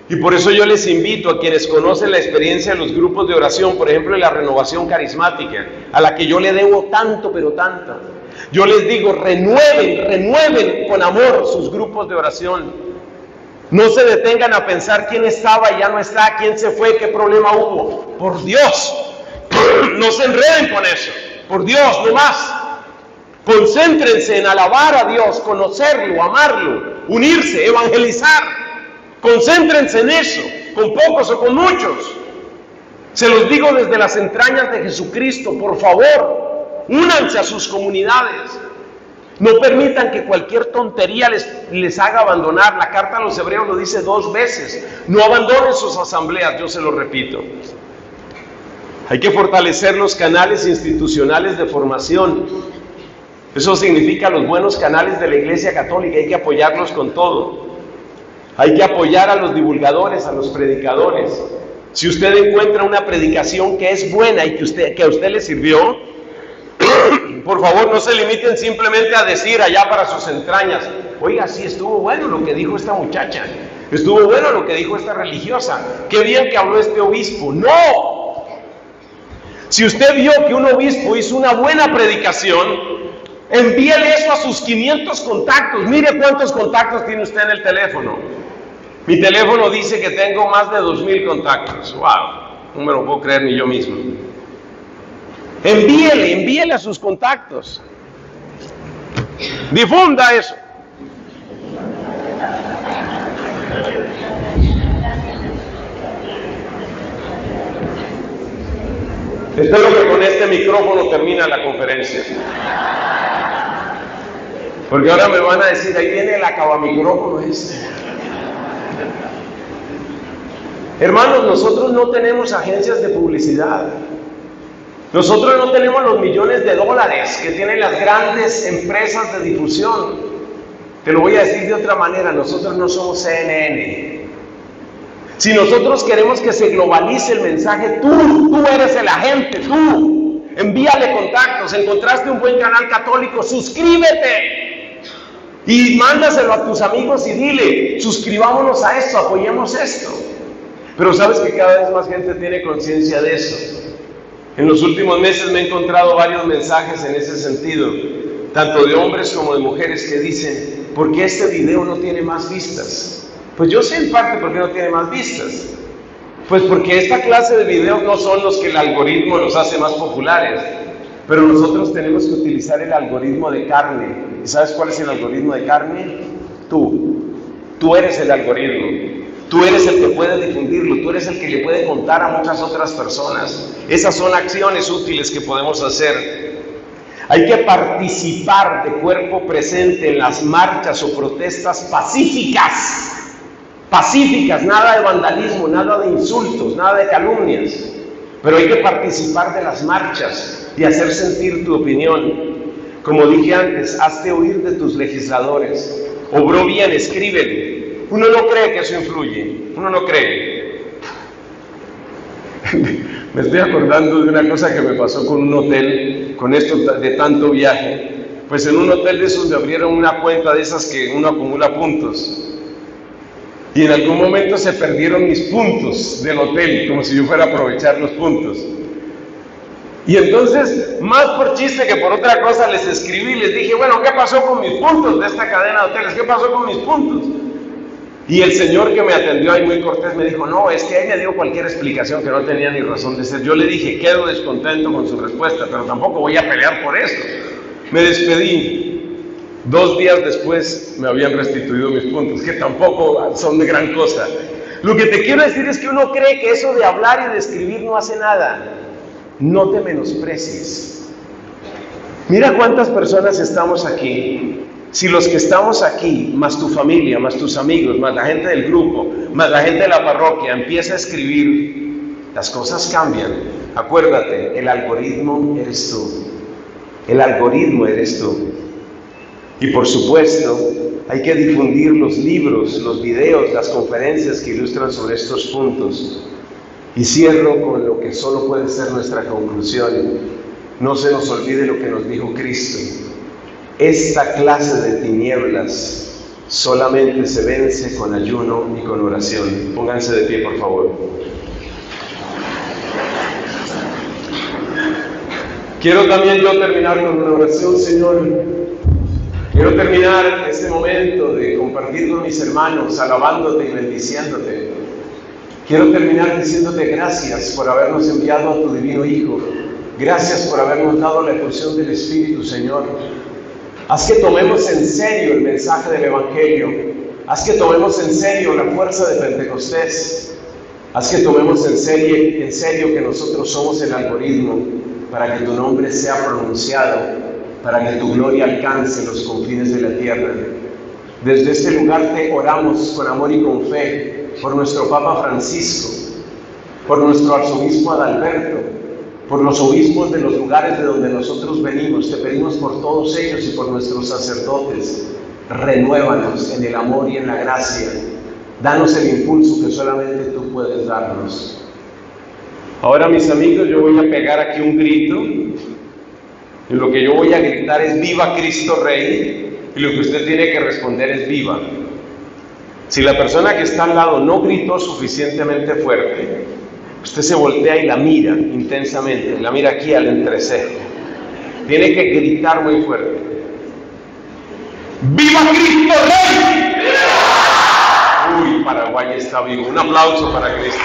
Y por eso yo les invito a quienes conocen la experiencia de los grupos de oración, por ejemplo, en la renovación carismática, a la que yo le debo tanto, pero tanto yo les digo, renueven, renueven con amor sus grupos de oración. No se detengan a pensar quién estaba y ya no está, quién se fue, qué problema hubo. Por Dios, no se enreden con eso. Por Dios, no más. Concéntrense en alabar a Dios, conocerlo, amarlo, unirse, evangelizar. Concéntrense en eso, con pocos o con muchos. Se los digo desde las entrañas de Jesucristo, por favor, únanse a sus comunidades. No permitan que cualquier tontería les, les haga abandonar. La carta a los hebreos lo dice dos veces. No abandonen sus asambleas, yo se lo repito. Hay que fortalecer los canales institucionales de formación. Eso significa los buenos canales de la Iglesia Católica. Hay que apoyarlos con todo. Hay que apoyar a los divulgadores, a los predicadores. Si usted encuentra una predicación que es buena y que, usted, que a usted le sirvió, por favor, no se limiten simplemente a decir allá para sus entrañas, oiga, sí estuvo bueno lo que dijo esta muchacha, estuvo bueno lo que dijo esta religiosa, qué bien que habló este obispo. No. Si usted vio que un obispo hizo una buena predicación, envíele eso a sus 500 contactos. Mire cuántos contactos tiene usted en el teléfono. Mi teléfono dice que tengo más de 2.000 contactos. ¡Wow! No me lo puedo creer ni yo mismo. Envíele, envíele a sus contactos. Difunda eso. Espero que con este micrófono termina la conferencia. Porque ahora me van a decir, ahí viene el acabamicrófono este. Hermanos, nosotros no tenemos agencias de publicidad. Nosotros no tenemos los millones de dólares que tienen las grandes empresas de difusión. Te lo voy a decir de otra manera, nosotros no somos CNN. Si nosotros queremos que se globalice el mensaje, tú, tú eres el agente, tú. Envíale contactos, encontraste un buen canal católico, suscríbete. Y mándaselo a tus amigos y dile, suscribámonos a esto, apoyemos esto. Pero sabes que cada vez más gente tiene conciencia de eso. En los últimos meses me he encontrado varios mensajes en ese sentido, tanto de hombres como de mujeres que dicen, ¿por qué este video no tiene más vistas? Pues yo sé en parte por qué no tiene más vistas. Pues porque esta clase de videos no son los que el algoritmo los hace más populares, pero nosotros tenemos que utilizar el algoritmo de carne. ¿Y sabes cuál es el algoritmo de carne? Tú. Tú eres el algoritmo. Tú eres el que puede difundirlo, tú eres el que le puede contar a muchas otras personas. Esas son acciones útiles que podemos hacer. Hay que participar de cuerpo presente en las marchas o protestas pacíficas. Pacíficas, nada de vandalismo, nada de insultos, nada de calumnias. Pero hay que participar de las marchas y hacer sentir tu opinión. Como dije antes, hazte oír de tus legisladores. Obró bien, escríbele. Uno no cree que eso influye, uno no cree. me estoy acordando de una cosa que me pasó con un hotel, con esto de tanto viaje. Pues en un hotel de esos me abrieron una cuenta de esas que uno acumula puntos. Y en algún momento se perdieron mis puntos del hotel, como si yo fuera a aprovechar los puntos. Y entonces, más por chiste que por otra cosa, les escribí y les dije, bueno, ¿qué pasó con mis puntos de esta cadena de hoteles? ¿Qué pasó con mis puntos? Y el señor que me atendió ahí muy cortés me dijo, no, es que me dio cualquier explicación que no tenía ni razón de ser. Yo le dije, quedo descontento con su respuesta, pero tampoco voy a pelear por eso. Me despedí. Dos días después me habían restituido mis puntos, que tampoco son de gran cosa. Lo que te quiero decir es que uno cree que eso de hablar y de escribir no hace nada. No te menosprecies. Mira cuántas personas estamos aquí si los que estamos aquí, más tu familia, más tus amigos, más la gente del grupo, más la gente de la parroquia, empieza a escribir, las cosas cambian. Acuérdate, el algoritmo eres tú. El algoritmo eres tú. Y por supuesto, hay que difundir los libros, los videos, las conferencias que ilustran sobre estos puntos. Y cierro con lo que solo puede ser nuestra conclusión. No se nos olvide lo que nos dijo Cristo. Esta clase de tinieblas solamente se vence con ayuno y con oración. Pónganse de pie, por favor. Quiero también yo terminar con una oración, Señor. Quiero terminar este momento de compartir con mis hermanos, alabándote y bendiciéndote. Quiero terminar diciéndote gracias por habernos enviado a tu divino Hijo. Gracias por habernos dado la efusión del Espíritu, Señor. Haz que tomemos en serio el mensaje del Evangelio. Haz que tomemos en serio la fuerza de Pentecostés. Haz que tomemos en serio, que nosotros somos el algoritmo para que tu nombre sea pronunciado, para que tu gloria alcance los confines de la tierra. Desde este lugar te oramos con amor y con fe por nuestro Papa Francisco, por nuestro arzobispo Adalberto, por los obispos de los lugares de donde nosotros venimos, te pedimos por todos ellos y por nuestros sacerdotes, renuévanos en el amor y en la gracia, danos el impulso que solamente tú puedes darnos. Ahora mis amigos, yo voy a pegar aquí un grito, lo que yo voy a gritar es viva Cristo Rey, y lo que usted tiene que responder es viva. Si la persona que está al lado no gritó suficientemente fuerte, Usted se voltea y la mira intensamente, la mira aquí al entrecejo. Tiene que gritar muy fuerte. ¡Viva Cristo Rey! Uy, Paraguay está vivo. Un aplauso para Cristo.